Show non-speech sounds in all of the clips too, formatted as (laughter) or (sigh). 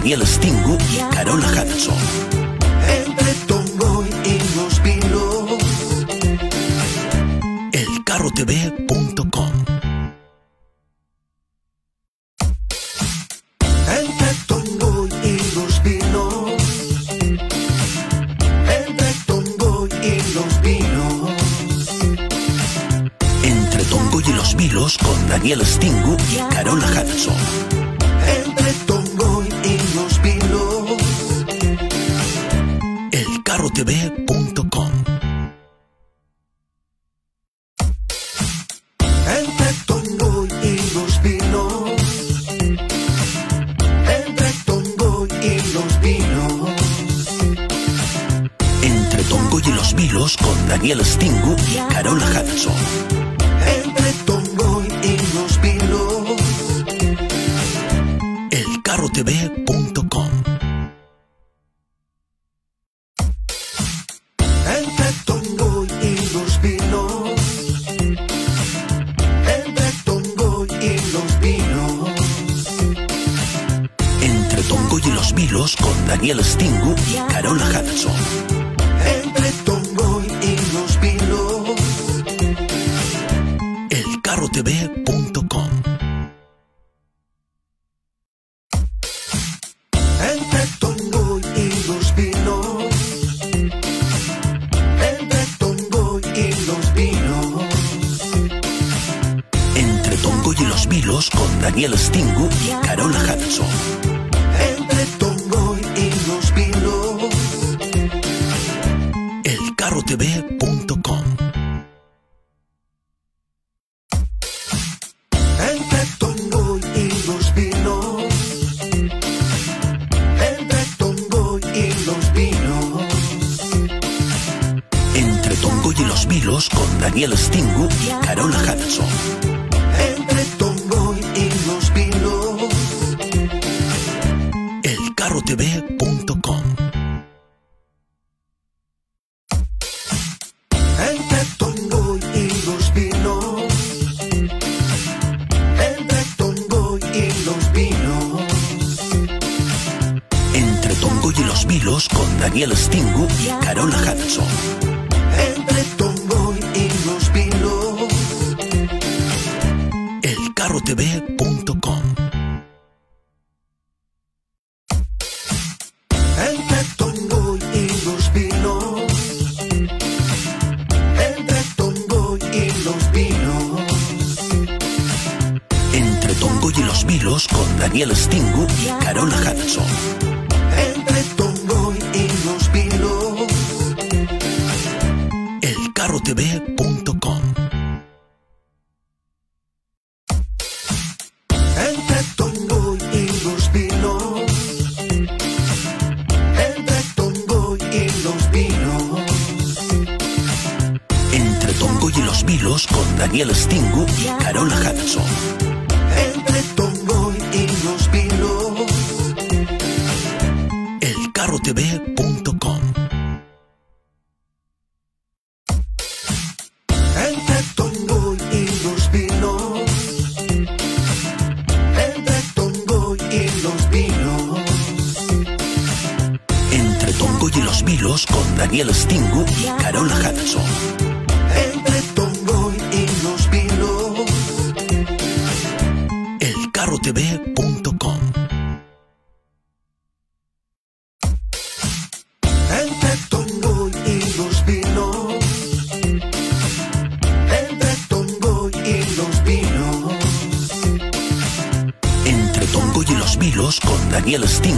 Daniel Stingu y Carola Hanson. Göbek Oye los Vilos con Daniel Stingu y Carol Hudson. Entre Tongoy y los Vilos. Elcarrotv.com Entre Tongoy y los Vilos. Entre Tongoy y los Vilos. Entre Tongoy y los Vilos con Daniel Stingu.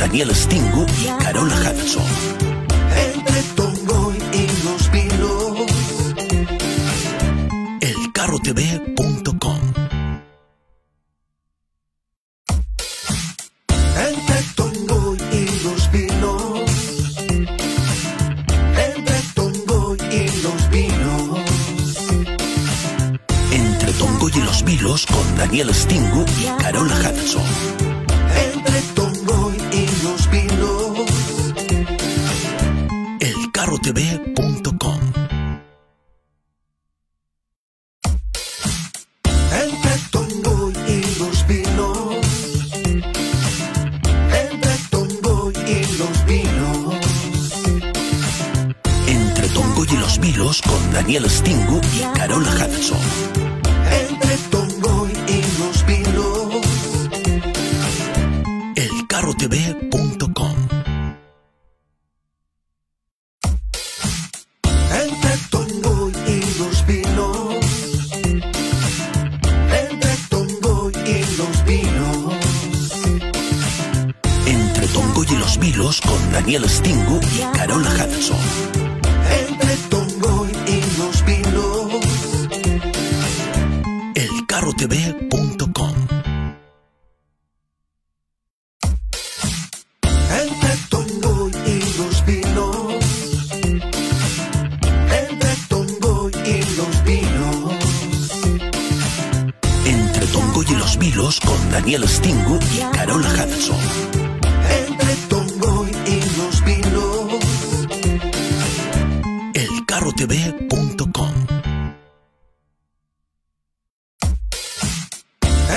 Daniel Stingu y Carola Hanson. Entre Tongoy y los vinos. Elcarrotv.com Entre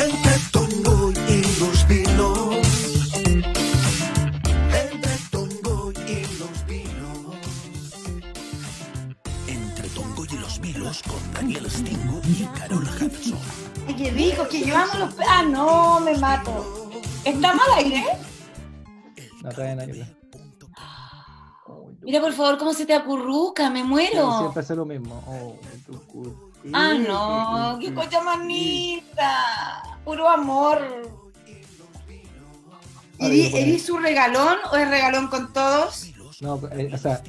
Entre Tongoy y los vinos. Entre Tongoy y los vinos. Entre Tongo y los Vilos con Daniel Stingu y Carola Hanson. Ay, qué rico, que yo amo los Ah, no, me mato. ¿Está mal aire? No traen ayuda. Mira, por favor, cómo se te acurruca, me Pero muero. Siempre hace lo mismo. Oh, tu Ah, no, qué cosa más linda. Puro amor. ¿Erí, erí su regalón o es regalón con todos? No, eh, o sea,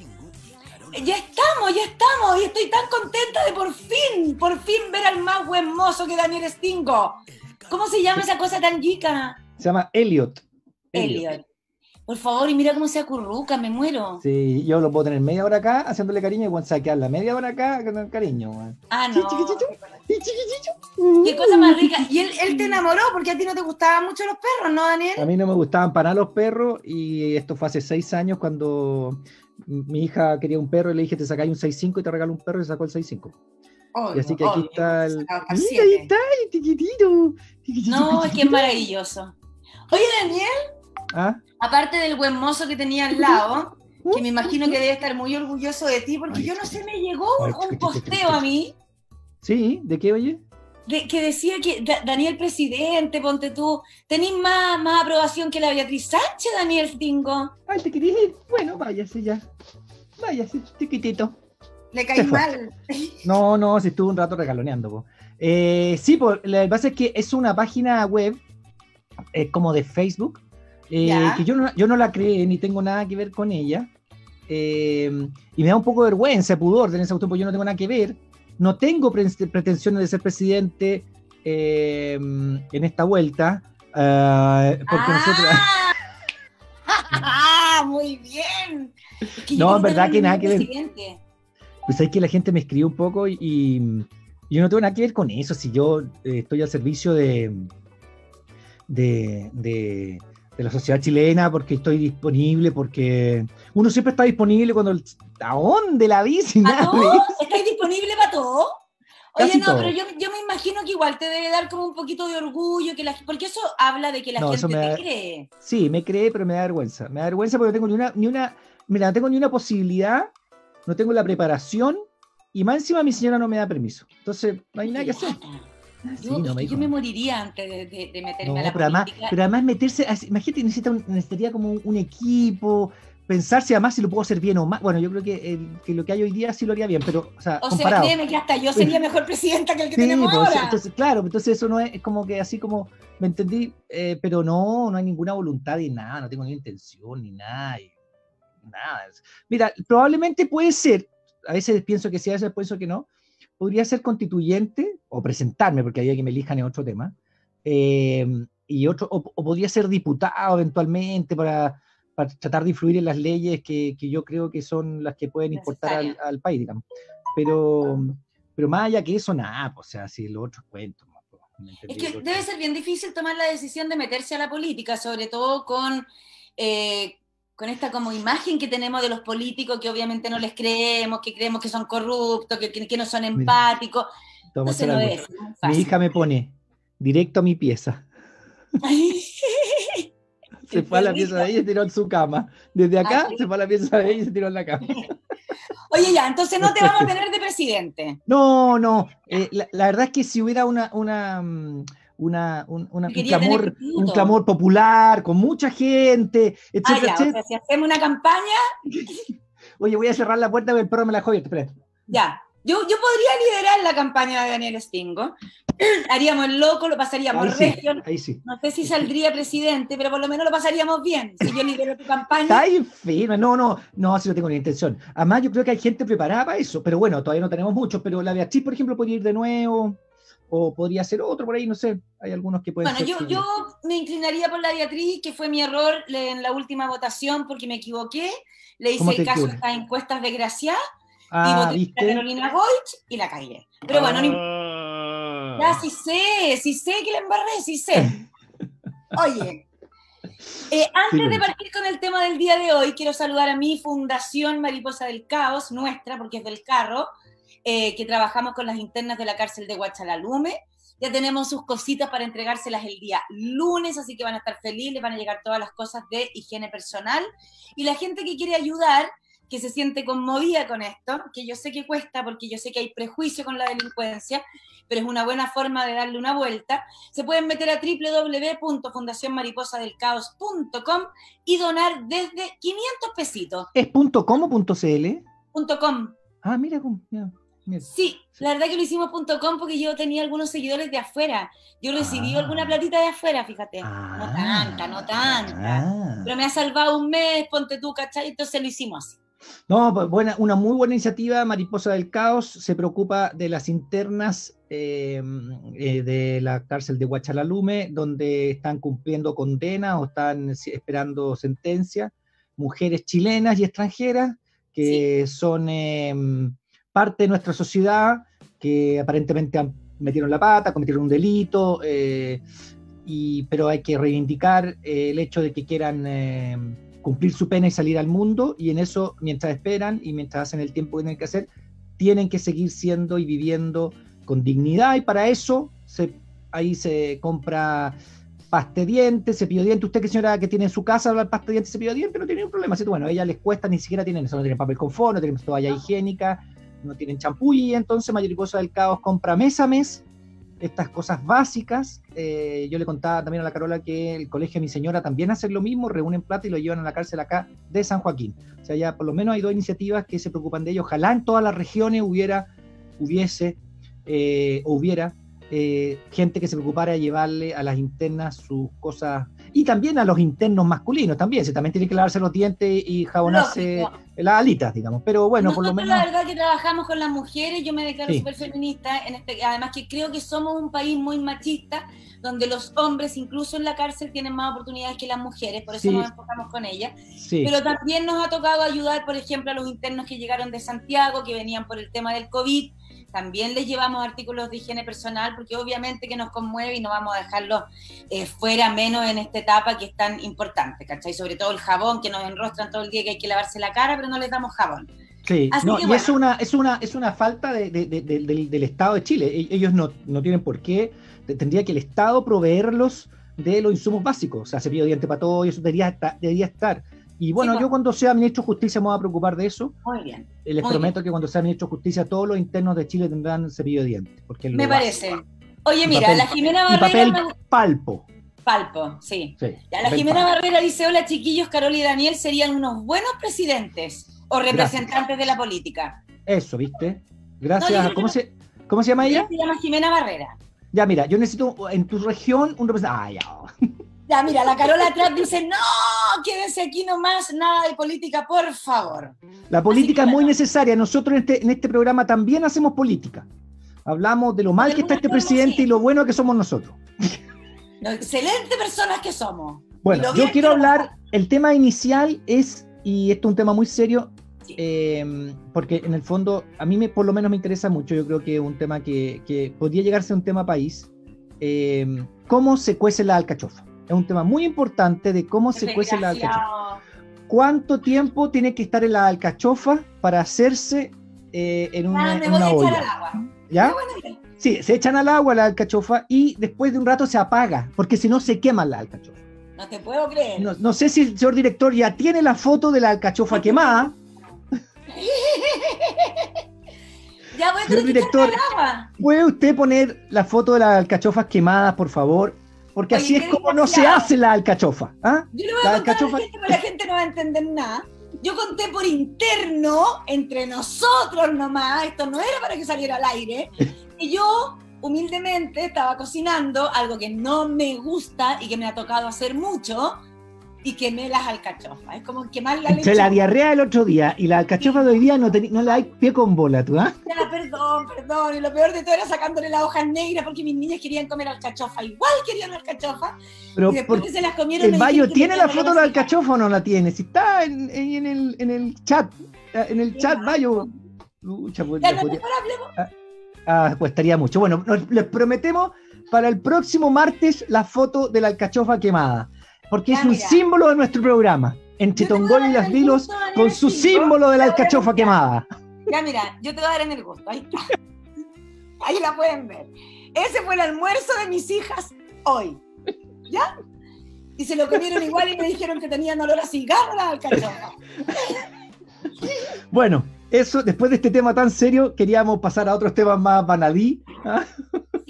Ya estamos, ya estamos. Y estoy tan contenta de por fin, por fin ver al más buen mozo que Daniel Stingo. ¿Cómo se llama esa cosa tan chica? se llama Elliot. Elliot. Por favor, y mira cómo se acurruca, me muero. Sí, yo lo puedo tener media hora acá haciéndole cariño y cuando se queda la media hora acá con el cariño. Ah, no. Qué cosa más rica. Y él, él te enamoró porque a ti no te gustaban mucho los perros, ¿no, A Daniel? mí no me gustaban para nada los perros y esto fue hace seis años cuando mi hija quería un perro y le dije te sacáis un 6'5 y te regalo un perro y sacó el 6'5. Y así que aquí Obvio, está el... Mira, ahí está, el No, es que es maravilloso. Oye, Daniel, ¿Ah? Aparte del buen mozo que tenía al lado, que me imagino que debe estar muy orgulloso de ti, porque yo no sé, me llegó Ay, un posteo a mí Sí, ¿de qué oye? de- que decía que Da- Daniel presidente, ponte tú, tenés más, más aprobación que la Beatriz Sánchez, Daniel Stingo. Ay, chiquitito. Bueno, váyase ya. Váyase, chiquitito. Le caí Se mal. (laughs) No, no, si estuvo un rato regaloneando. po. Eh, sí, pues, lo que pasa es que es una página web eh, como de Facebook, eh, que yo no, yo no la creé ni tengo nada que ver con ella. eh, y me da un poco de vergüenza, pudor, en ese tiempo yo no tengo nada que ver. No tengo pre- pretensiones de ser presidente eh, en esta vuelta. eh, porque nosotros... (laughs) ¡Ah! ¡Muy bien! Es que No, en verdad que nada que ver. Pues hay que la gente me escribió un poco y, y Yo no tengo nada que ver con eso, si yo eh, estoy al servicio de, de, de, de la sociedad chilena, porque estoy disponible, porque uno siempre está disponible cuando... el- ¿A dónde la bici? ¿Estáis disponible para todo? Oye, Casi no, todo. pero yo, yo me imagino que igual te debe dar como un poquito de orgullo, que la, porque eso habla de que la No, gente me te da- cree. Sí, me cree, pero me da vergüenza. Me da vergüenza porque no tengo ni una, ni una, mira, no tengo ni una posibilidad, no tengo la preparación y más encima mi señora no me da permiso. Entonces, no hay nada que hacer. Sí, Yo, no, me yo moriría antes de, de- de meterme No, a la pero además, política. pero además meterse, imagínate, necesita un- necesitaría como un, un equipo, pensar si además si lo puedo hacer bien o mal. Bueno, yo creo que, el- que lo que hay hoy día sí lo haría bien, pero, o sea, o sea, créeme que hasta yo sería mejor presidenta que el que Sí, tenemos pues, ahora. entonces, claro, entonces eso no es, es como que así como, me entendí, Eh, pero no, no hay ninguna voluntad de nada, no tengo ni intención ni nada, y nada. Mira, probablemente puede ser, a veces pienso que sí, a veces pienso que no, podría ser constituyente o presentarme, porque hay que me elijan es otro tema, eh, y otro, o, o podría ser diputado eventualmente para, para tratar de influir en las leyes que, que yo creo que son las que pueden importar al, país, digamos. Pero, pero más allá que eso, nada, o sea, si lo otro es cuento. ¿no? Pues, ¿me Es que debe ser bien difícil tomar la decisión de meterse a la política, sobre todo con, eh, con esta como imagen que tenemos de los políticos que obviamente no les creemos, que creemos que son corruptos, que, que- no son empáticos. No debe ser muy Mi hija me pone directo a mi pieza. (laughs) Se fue a la pieza de ella y se tiró en su cama. Desde acá Ah, se fue a la pieza de ella y se tiró en la cama. (laughs) Oye, ya, entonces no te vamos a (laughs) tener de presidente. No, no. eh, la, la verdad es que si hubiera una, una, mm, una, un, una- un clamor, un clamor popular con mucha gente, Ah, etcétera, ya, o sea, si hacemos una campaña, (laughs) Oye, voy a cerrar la puerta, pero el perro me la jode. Ya. Yo, yo podría liderar la campaña de Daniel Stingo. (clears throat) Haríamos el loco, lo pasaríamos Ahí sí, regio. ahí sí. No sé si saldría presidente, pero por lo menos lo pasaríamos bien. Si yo lidero tu campaña. Está firme, no, no, no, si no tengo ni intención. Además, yo creo que hay gente preparada para eso, pero bueno, todavía no tenemos muchos, pero la Beatriz, por ejemplo, podría ir de nuevo, o podría ser otro por ahí, no sé, hay algunos que pueden Bueno, ser. yo, yo me inclinaría por la Beatriz, que fue mi error en la última votación porque me equivoqué. Le ¿Cómo hice te caso a estas encuestas de Gracia y Ah, voté ¿viste? Carolina Goich y la cagué. Pero bueno, no importa. Ah. Ya sí sé, sí sé que la embarré, sí sé. (laughs) Oye, eh, antes de bueno. partir con el tema del día de hoy, quiero saludar a mi Fundación Mariposa del Caos, nuestra, porque es del carro, eh, que trabajamos con las internas de la cárcel de Huachalalume. Ya tenemos sus cositas para entregárselas el día lunes, así que van a estar felices, van a llegar todas las cosas de higiene personal. Y la gente que quiere ayudar, que se siente conmovida con esto, que yo sé que cuesta porque yo sé que hay prejuicio con la delincuencia, pero es una buena forma de darle una vuelta, se pueden meter a www.fundacionmariposadelcaos.com y donar desde 500 pesitos. ¿Es punto .com o punto .cl? Punto .com. Ah, mira, cómo- mira. Sí, la verdad que lo hicimos .com porque yo tenía algunos seguidores de afuera. Yo recibí Ah. alguna platita de afuera, fíjate. Ah, no tanta, no tanta. ah. Pero me ha salvado un mes, ponte tú, ¿cachai? Entonces lo hicimos así. No, buena, una muy buena iniciativa, Mariposa del Caos, se preocupa de las internas eh, eh, de la cárcel de Huachalalume, donde están cumpliendo condena o están esperando sentencia, mujeres chilenas y extranjeras que son eh, parte de nuestra sociedad, que aparentemente han- metieron la pata, cometieron un delito, eh, y, pero hay que reivindicar eh, el hecho de que quieran eh, cumplir su pena y salir al mundo, y en eso, mientras esperan y mientras hacen el tiempo que tienen que hacer, tienen que seguir siendo y viviendo con dignidad, y para eso se, ahí se compra pasta de dientes, cepillo de dientes. Usted, que señora que tiene en su casa la pasta de dientes, cepillo de dientes, no tiene ningún problema. Así que, bueno, a ellas les cuesta, ni siquiera tienen eso, no tienen papel confort, no tienen toalla higiénica, no tienen champú, y entonces Mariposa del Caos compra mes a mes estas cosas básicas. Eh, yo le contaba también a la Carola que el colegio de mi señora también hace lo mismo, reúnen plata y lo llevan a la cárcel acá de San Joaquín. O sea, ya por lo menos hay dos iniciativas que se preocupan de ello. Ojalá en todas las regiones hubiera, hubiese, eh, o hubiera eh, gente que se preocupara de llevarle a las internas sus cosas, y también a los internos masculinos también, se también tienen que lavarse los dientes y jabonarse Lógico. las alitas, digamos. Pero bueno, por lo menos... la verdad que trabajamos con las mujeres, yo me declaro Sí. súper feminista, en este, además que creo que somos un país muy machista, donde los hombres incluso en la cárcel tienen más oportunidades que las mujeres, por eso Sí. nos enfocamos con ellas. Sí. Pero también nos ha tocado ayudar, por ejemplo, a los internos que llegaron de Santiago, que venían por el tema del COVID, también les llevamos artículos de higiene personal porque obviamente que nos conmueve y no vamos a dejarlos eh, fuera menos en esta etapa que es tan importante, ¿cachai? Sobre todo el jabón que nos enrostran todo el día que hay que lavarse la cara, pero no les damos jabón. Sí, no, y bueno. es una, es una, es una falta de- de- de- de- del, del Estado de Chile. E- Ellos no, no tienen por qué, te- tendría que el Estado proveerlos de los insumos básicos, o sea, cepillo de diente para todo, y eso debería estar. Debería estar. Y bueno, yo cuando sea ministro de Justicia me voy a preocupar de eso. Muy bien. Les Muy prometo que cuando sea ministro de Justicia todos los internos de Chile tendrán cepillo de dientes. Porque Me básico. parece. Oye, mira, papel- la Jimena Barrera papel me- palpo. Palpo, sí. Sí, Ya, la Jimena palpo. Barrera dice, hola chiquillos, Carol y Daniel serían unos buenos presidentes o representantes de la política. Eso, ¿viste? No, Gracias. creo ¿Cómo, se, ¿Cómo se llama ella? Se llama Jimena Barrera. Ya, mira, yo necesito en tu región un representante. Ah, ya. Ya, mira, la Carola atrás dice, no, quédense aquí nomás, nada de política, por favor. La política es muy necesaria. Nosotros en este, en este programa también hacemos política. Hablamos de lo mal que está este presidente sí. y lo bueno que somos nosotros. Lo excelente personas que somos. Bueno, yo quiero hablar, el tema inicial es, y esto es un tema muy serio, Sí. eh, porque en el fondo a mí me, por lo menos me interesa mucho, yo creo que es un tema que, que podría llegarse a un tema país, eh, cómo se cuece la alcachofa. Es un tema muy importante de cómo se cuece la alcachofa. ¿Cuánto tiempo tiene que estar en la alcachofa para hacerse eh, en una, Ah, me en voy una a echar al agua. ¿Ya? Sí, se echan al agua la alcachofa y después de un rato se apaga, porque si no se quema la alcachofa. No te puedo creer. No, no sé si el señor director ya tiene la foto de la alcachofa quemada. (laughs) Ya voy a Señor tener que director. ¿Puede usted poner la foto de las alcachofas quemadas, por favor? Porque Oye, así es como no se hace la alcachofa. ¿ah? Yo voy La a contar alcachofa- a la gente, pero la gente no va a entender nada. Yo conté por interno, entre nosotros nomás, esto no era para que saliera al aire, (laughs) y yo humildemente estaba cocinando algo que no me gusta y que me ha tocado hacer mucho, y quemé las alcachofas. Es como quemar la Entre leche. la diarrea del otro día y la alcachofa de hoy día no, no le hay pie con bola, ¿tú? ¿ah? Ya, perdón, perdón. Y lo peor de todo era sacándole las hojas negras porque mis niñas querían comer alcachofa. Igual querían alcachofa. Pero y después por- que se las comieron. ¿El Bayo tiene la foto de la alcachofa o no la tiene? Si está en, en el, en el chat, eh, en el chat. Bayo. Ucha, pues, Ya, no, podría- mejor hablemos. Ah, pues mucho. Bueno, nos- les prometemos para el próximo martes la foto de la alcachofa quemada. Porque Ya, es un mira. símbolo de nuestro programa. Entre Tongol y las Vilos, con su símbolo de la alcachofa quemada. Ya, mira, yo te voy a dar en el gusto. Ahí está. Ahí la pueden ver. Ese fue el almuerzo de mis hijas hoy. ¿Ya? Y se lo comieron igual y me dijeron que tenían olor a cigarro la alcachofa. Bueno, eso, después de este tema tan serio, queríamos pasar a otros temas más banalí. ¿ah?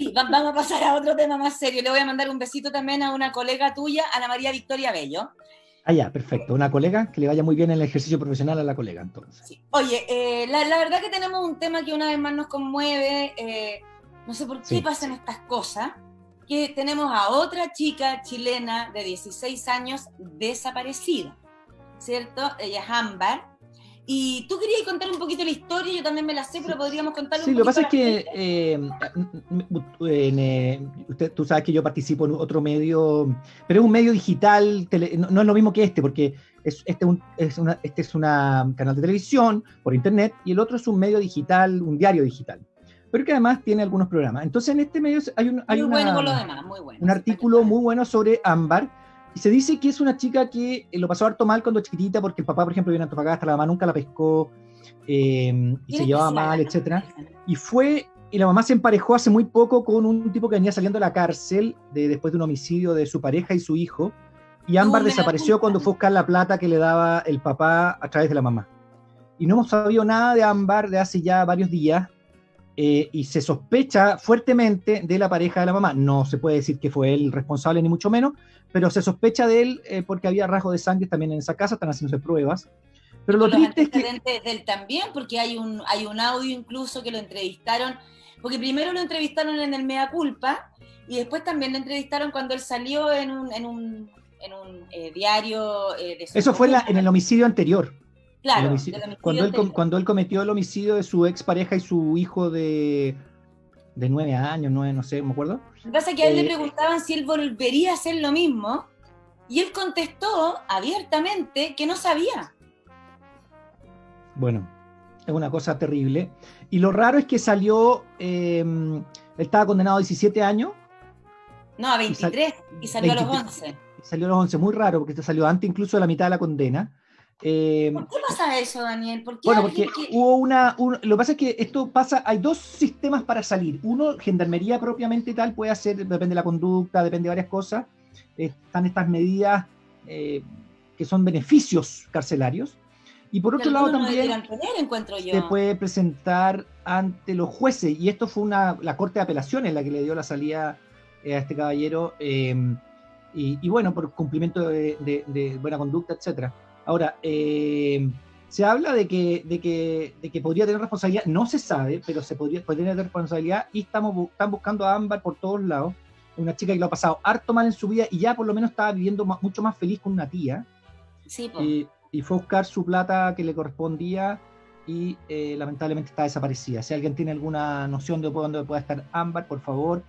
Sí, va- vamos a pasar a otro tema más serio. Le voy a mandar un besito también a una colega tuya, Ana María Victoria Bello. Ah, ya, perfecto. Una colega, que le vaya muy bien en el ejercicio profesional a la colega, entonces. Sí. Oye, eh, la, la verdad que tenemos un tema que una vez más nos conmueve. eh, no sé por qué Sí. pasan estas cosas. Que tenemos a otra chica chilena de 16 años desaparecida, ¿cierto? Ella es Ámbar. Y tú querías contar un poquito la historia, yo también me la sé, pero podríamos contarle Sí, un lo que poquito pasa es que eh, en, eh, usted, tú sabes que yo participo en otro medio, pero es un medio digital, tele- no, no es lo mismo que este, porque es, este, un- es una, este es un canal de televisión por internet y el otro es un medio digital, un diario digital, pero que además tiene algunos programas. Entonces en este medio hay un, hay muy una- bueno por lo demás, muy bueno. un sí, artículo muy bueno sobre Ámbar. Y se dice que es una chica que eh, lo pasó harto mal cuando chiquitita, porque el papá, por ejemplo, viene a Antofagasta, la mamá nunca la pescó eh, y se llevaba mal, etcétera. Y fue, y la mamá se emparejó hace muy poco con un tipo que venía saliendo de la cárcel de, después de un homicidio de su pareja y su hijo. Y Ámbar desapareció cuando fue a buscar la plata que le daba el papá a través de la mamá. Y no hemos sabido nada de Ámbar de hace ya varios días. Eh, y se sospecha fuertemente de la pareja de la mamá. No se puede decir que fue él responsable, ni mucho menos, pero se sospecha de él eh, porque había rasgos de sangre también en esa casa, están haciéndose pruebas. Pero lo los triste es que de él también, porque hay un, hay un audio incluso que lo entrevistaron, porque primero lo entrevistaron en el Mea Culpa y después también lo entrevistaron cuando él salió en un, en un, en un eh, diario eh, de eso fue en, la- en el homicidio anterior. Claro, El cuando, él, cuando él cometió el homicidio de su expareja y su hijo de, de nueve años, nueve, no sé, me acuerdo. Lo que pasa es que a él eh, le preguntaban si él volvería a hacer lo mismo y él contestó abiertamente que no sabía. Bueno, es una cosa terrible. Y lo raro es que salió, eh, él estaba condenado a 17 años. No, a 23 y, salió a los 11. Salió a los 11, muy raro, porque salió antes incluso de la mitad de la condena. Eh, ¿Por qué pasa eso, Daniel? bueno, porque hubo una, Lo que pasa es que esto pasa. Hay dos sistemas para salir. Uno, gendarmería propiamente tal, puede hacer, depende de la conducta, depende de varias cosas. Están estas medidas eh, que son beneficios carcelarios. Y por otro lado también se puede presentar ante los jueces. Y esto fue una, la Corte de Apelaciones la que le dio la salida eh, a este caballero. Y, bueno, por cumplimiento de, buena conducta, etcétera. Ahora, em, se habla de que, de, que, de que podría tener responsabilidad, no se sabe, pero se podría, podría tener responsabilidad y estamos están buscando a Ámbar por todos lados. Una chica que lo ha pasado harto mal en su vida y ya por lo menos estaba viviendo mucho más feliz con una tía. Sí, pues y fue a buscar su plata que le correspondía y eh, lamentablemente está desaparecida. Si alguien tiene alguna noción de dónde pueda estar Ámbar, por favor,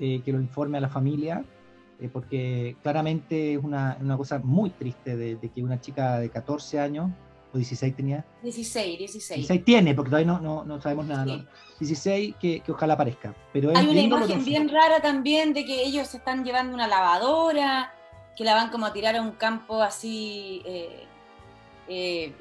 eh, que lo informe a la familia, eh, porque claramente es una, una, cosa muy triste de, que una chica de 14 años, o 16 tenía. 16, 16. 16 tiene, porque todavía no, no, no sabemos nada. 16 que, que, ojalá aparezca. Pero Hay una imagen bien rara también de que ellos se están llevando una lavadora, que la van como a tirar a un campo así eh,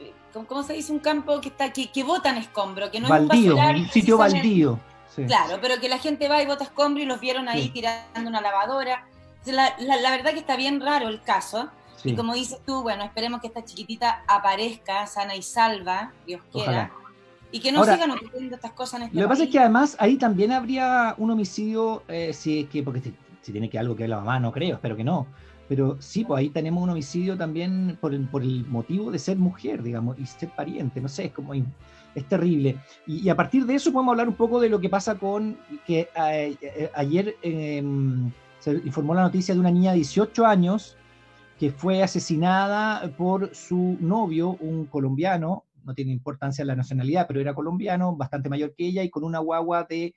¿cómo se dice? Un campo que está que, que botan escombro, que no es un sitio baldío. Claro, pero que la gente va y bota escombro y los vieron ahí tirando una lavadora. La, la, verdad que está bien raro el caso. Y como dices tú, bueno, esperemos que esta chiquitita aparezca sana y salva, Dios quiera. Y que no sigan ocurriendo estas cosas en este Lo que pasa es que además ahí también habría un homicidio, eh, si es que, porque si, tiene que algo que ver la mamá, no creo, espero que no. Pero sí, pues ahí tenemos un homicidio también por el, por el motivo de ser mujer, digamos, y ser pariente, no sé, es como es terrible. Y, a partir de eso podemos hablar un poco de lo que pasa con que eh, eh, ayer em, se informó la noticia de una niña de 18 años que fue asesinada por su novio, un colombiano, no tiene importancia la nacionalidad, pero era colombiano, bastante mayor que ella y con una guagua de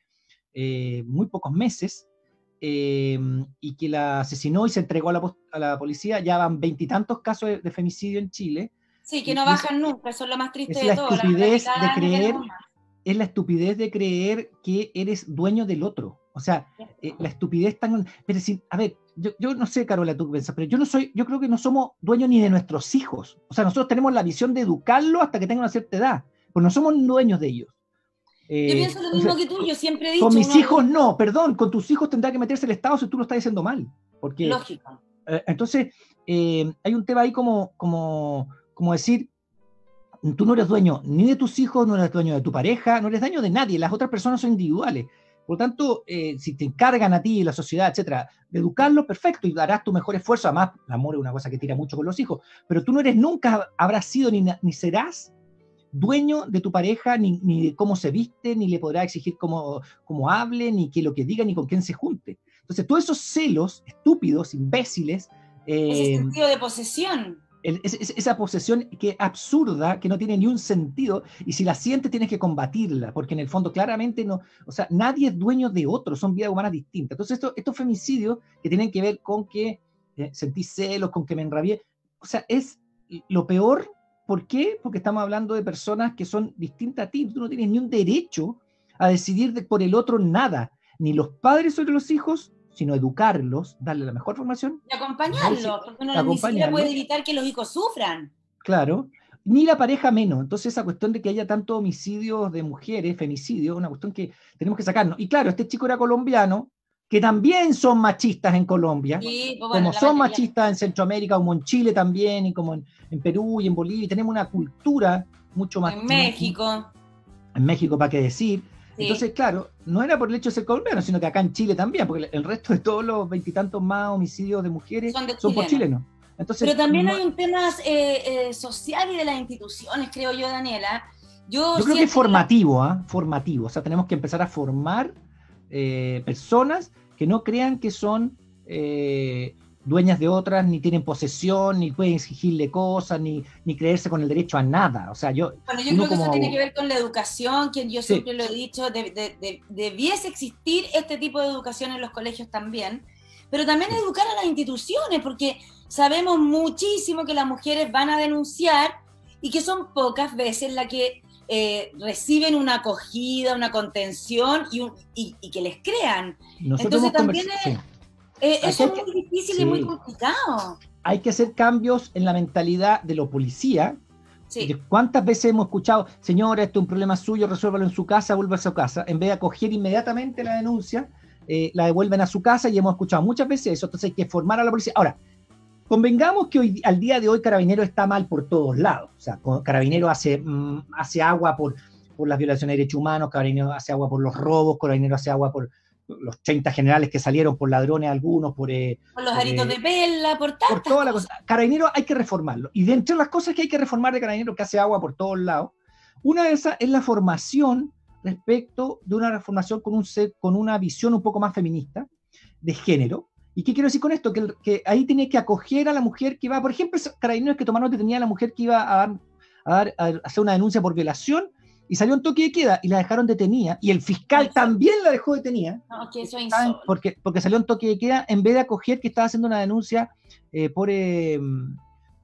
eh, muy pocos meses. Em, y que la asesinó y se entregó a la, a la policía. Ya van veintitantos casos de, femicidio en Chile. Sí, que no bajan nunca, eso es lo más triste es de la todo. Estupidez de creer, es la estupidez de creer que eres dueño del otro. O sea, eh, la estupidez tan... Pero si, a ver, yo, yo, no sé, Carola, tú piensas, pero yo no soy, yo creo que no somos dueños ni de nuestros hijos. O sea, nosotros tenemos la visión de educarlo hasta que tengan una cierta edad, pues no somos dueños de ellos. Yo eh, pienso lo mismo que tú, yo siempre he dicho. Con mis hijos no, perdón, con tus hijos tendrá que meterse el Estado si tú lo estás diciendo mal. Porque, Lógico. Eh, entonces, hay un tema ahí como, como, como decir, tú no eres dueño ni de tus hijos, no eres dueño de tu pareja, no eres dueño de nadie, las otras personas son individuales. Por lo tanto, si te encargan a ti, la sociedad, etcétera, de educarlo, perfecto, y darás tu mejor esfuerzo. Además, el amor es una cosa que tira mucho con los hijos, pero tú no eres nunca, habrás sido ni, ni serás dueño de tu pareja, ni, de cómo se viste, ni le podrá exigir cómo, cómo hable, ni que lo que diga, ni con quién se junte. Entonces, todos esos celos estúpidos, imbéciles. Ese eh, sentido de posesión. Esa posesión que absurda, que no tiene ni un sentido, y si la sientes tienes que combatirla, porque en el fondo claramente no, o sea, nadie es dueño de otro, son vidas humanas distintas. Entonces, esto, estos femicidios que tienen que ver con que eh, sentí celos, con que me enrabié, o sea, es lo peor ¿Por qué? Porque estamos hablando de personas que son distintas a ti. Tú no tienes ni un derecho a decidir por el otro nada. Ni los padres sobre los hijos, sino educarlos, darle la mejor formación. Y acompañarlos, porque uno ni siquiera puede evitar que los hijos sufran. Claro. Ni la pareja menos. Entonces, esa cuestión de que haya tantos homicidios de mujeres, femicidios, es una cuestión que tenemos que sacarnos. Y claro, este chico era colombiano, que también son machistas en Colombia, pues como son machistas en Centroamérica, como en Chile también, y como en, Perú y en Bolivia, tenemos una cultura mucho más... En México. En México, para qué decir. Entonces, claro, no era por el hecho de ser colombiano, sino que acá en Chile también, porque el resto de todos los veintitantos más homicidios de mujeres son, por chilenos. Entonces, Pero también hay un tema eh, eh, social y de las instituciones, creo yo, Daniela. Yo, creo que es formativo, ¿ah? Formativo. O sea, tenemos que empezar a formar eh, personas que no crean que son eh, dueñas de otras, ni tienen posesión, ni pueden exigirle cosas, ni, ni creerse con el derecho a nada. O sea, yo. Bueno, yo creo que eso tiene que ver con la educación, que yo siempre lo he dicho, debiese existir este tipo de educación en los colegios también, pero también educar a las instituciones, porque sabemos muchísimo que las mujeres van a denunciar y que son pocas veces las que eh, reciben una acogida, una contención y, un- y- y que les crean. Nosotros Entonces también convers- es- sí. Eh, eso es muy difícil sí. y muy complicado. Hay que hacer cambios en la mentalidad de los policías. Sí. ¿Cuántas veces hemos escuchado, señora, esto es un problema suyo, resuélvalo en su casa, vuelva a su casa? En vez de acoger inmediatamente la denuncia, eh, la devuelven a su casa y hemos escuchado muchas veces eso. Entonces hay que formar a la policía. Ahora, convengamos que hoy, al día de hoy Carabinero está mal por todos lados. O sea, Carabinero hace, mm, hace agua por, por las violaciones de derechos humanos, Carabinero hace agua por los robos, Carabinero hace agua por los 30 generales que salieron por ladrones algunos, por... eh, Por los aritos eh, de vela, por tantas por toda la cosa. Carabinero hay que reformarlo. Y de entre las cosas que hay que reformar de Carabinero, que hace agua por todos lados, una de esas es la formación respecto de una reformación con, un con una visión un poco más feminista de género. ¿Y qué quiero decir con esto? Que, que ahí tiene que acoger a la mujer que va, por ejemplo, Carabineros que tomaron detenida a la mujer que iba a, dar- a dar- a hacer una denuncia por violación y salió en toque de queda y la dejaron detenida. Y el fiscal también la dejó detenida No, que eso porque, porque salió en toque de queda en vez de acoger que estaba haciendo una denuncia eh, por, eh,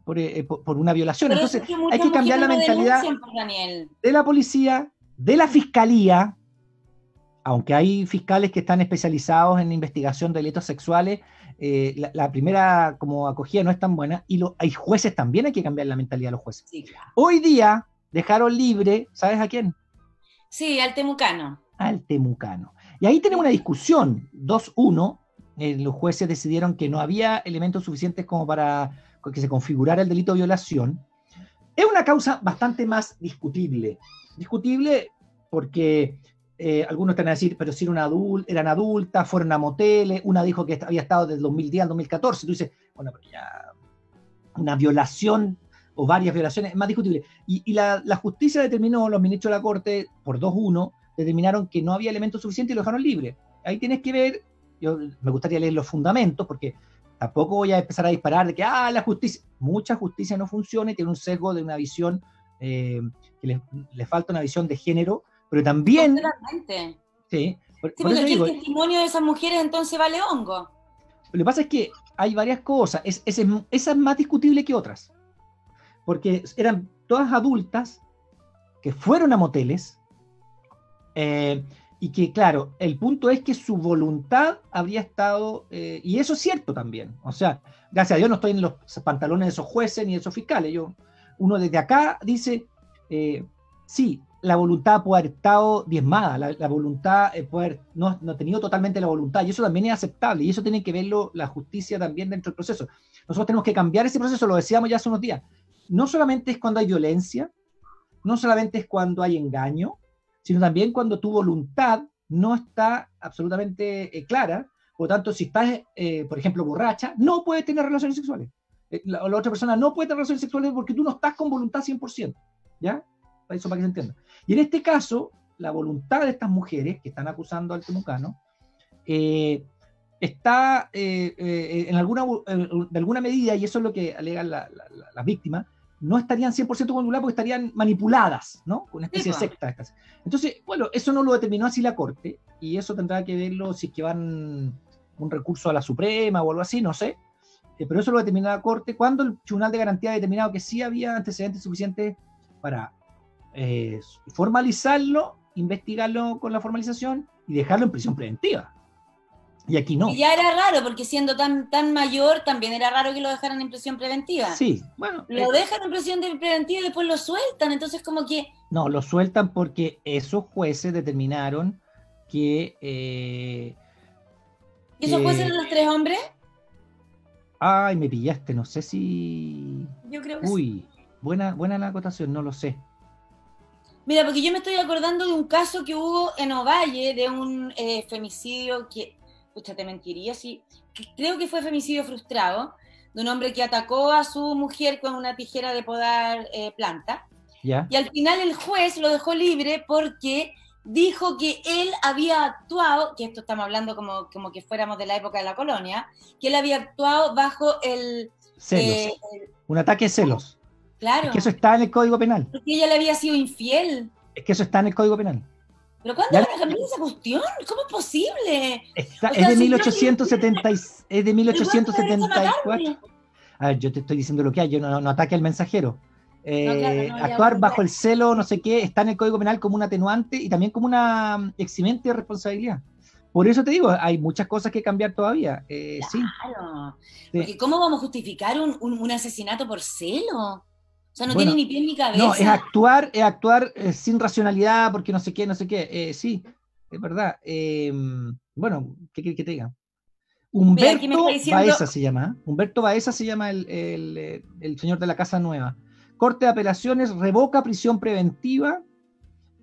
por, eh, por- por una violación. Pero Entonces, hay que cambiar la no mentalidad pues, de la policía, de la fiscalía, aunque hay fiscales que están especializados en investigación de delitos sexuales, eh, la, la primera como acogida no es tan buena, y lo- hay jueces también, hay que cambiar la mentalidad de los jueces. Sí, claro. Hoy día dejaron libre, ¿sabes a quién? Sí, al temucano. al temucano. Y ahí tenemos una discusión, 2-1, eh, los jueces decidieron que no había elementos suficientes como para que se configurara el delito de violación. Es una causa bastante más discutible. Discutible porque eh, algunos están a decir, pero si eran, eran adultas, fueron a moteles, una dijo que había estado desde el 2010 al 2014, tú dices, bueno, pero ya una violación o varias violaciones es más discutible. Y, y la, la justicia determinó, los ministros de la Corte, por 2-1, determinaron que no había elementos suficientes y lo dejaron libre. Ahí tienes que ver, yo me gustaría leer los fundamentos, porque tampoco voy a empezar a disparar de que, ah, la justicia, mucha justicia no funciona y tiene un sesgo de una visión, eh, que le, le falta una visión de género, pero también, sí, por, Sí, por porque digo, el testimonio de esas mujeres entonces vale hongo. Lo que pasa es que hay varias cosas. Es, es- esa es más discutible que otras. Porque eran todas adultas que fueron a moteles eh, y que, claro, el punto es que su voluntad habría estado, eh, y eso es cierto también. O sea, gracias a Dios no estoy en los pantalones de esos jueces ni de esos fiscales. Yo, uno desde acá dice, eh, sí, la voluntad puede haber estado diezmada, la, la voluntad eh, puede haber, no, no ha tenido totalmente la voluntad, y eso también es aceptable, y eso tiene que verlo la justicia también dentro del proceso. Nosotros tenemos que cambiar ese proceso, lo decíamos ya hace unos días. No solamente es cuando hay violencia, no solamente es cuando hay engaño, sino también cuando tu voluntad no está absolutamente eh, clara. Por lo tanto, si estás, eh, por ejemplo, borracha, no puedes tener relaciones sexuales. Eh, La, otra persona no puede tener relaciones sexuales porque tú no estás con voluntad 100%. ¿Ya? Para eso para que se entienda. Y en este caso, la voluntad de estas mujeres que están acusando al temucano está en alguna, de alguna medida, y eso es lo que alegan la- las víctimas, no estarían 100% controladas porque estarían manipuladas, ¿no? Con una especie de Sí, po. secta. Entonces, bueno, eso no lo determinó así la Corte, y eso tendrá que verlo si es que van un recurso a la Suprema o algo así, no sé. Eh, pero eso lo determinó la Corte cuando el Tribunal de Garantía ha determinado que sí había antecedentes suficientes para eh, formalizarlo, investigarlo con la formalización y dejarlo en prisión preventiva. Y aquí no. Y ya era raro, porque siendo tan, tan mayor, también era raro que lo dejaran en prisión preventiva. Sí, bueno. Lo eh, dejan en prisión de- preventiva y después lo sueltan, entonces como que... No, lo sueltan porque esos jueces determinaron que. eh, ¿Y esos jueces eran los tres hombres? ay, me pillaste, no sé si. Yo creo que sí. Uy, buena, buena la acotación, no lo sé. Mira, porque yo me estoy acordando de un caso que hubo en Ovalle de un eh, femicidio que, pucha, te mentiría, sí, que creo que fue femicidio frustrado, de un hombre que atacó a su mujer con una tijera de podar eh, planta. Y al final el juez lo dejó libre porque dijo que él había actuado, que esto estamos hablando como, como que fuéramos de la época de la colonia, que él había actuado bajo el... Celos. eh, Un ataque de celos. claro, Es que eso está en el Código Penal. porque ella le había sido infiel. Es que eso está en el Código Penal. ¿Pero cuándo van a cambiar esa cuestión? ¿Cómo es posible? Está- O es sea, de si yo- 1870, y- es de ¿Pero cuándo van a 1874. matarme? A ver, yo te estoy diciendo lo que hay, yo no, no ataque al mensajero. Eh, No, claro, no, ya actuar bajo el celo, no sé qué, está en el Código Penal como un atenuante y también como una mm, eximente de responsabilidad. Por eso te digo, hay muchas cosas que cambiar todavía. Eh, Claro. Sí. Porque ¿cómo vamos a justificar un, un- un asesinato por celo? O sea, no Bueno, tiene ni pie ni cabeza. no, es actuar, es actuar eh, sin racionalidad, porque no sé qué, no sé qué. Eh, sí, es verdad. Eh, bueno, ¿qué quieres que te diga? Humberto diciendo- Baeza se llama. ¿eh? Humberto Baeza se llama el, el, el señor de la Casa Nueva. Corte de Apelaciones revoca prisión preventiva.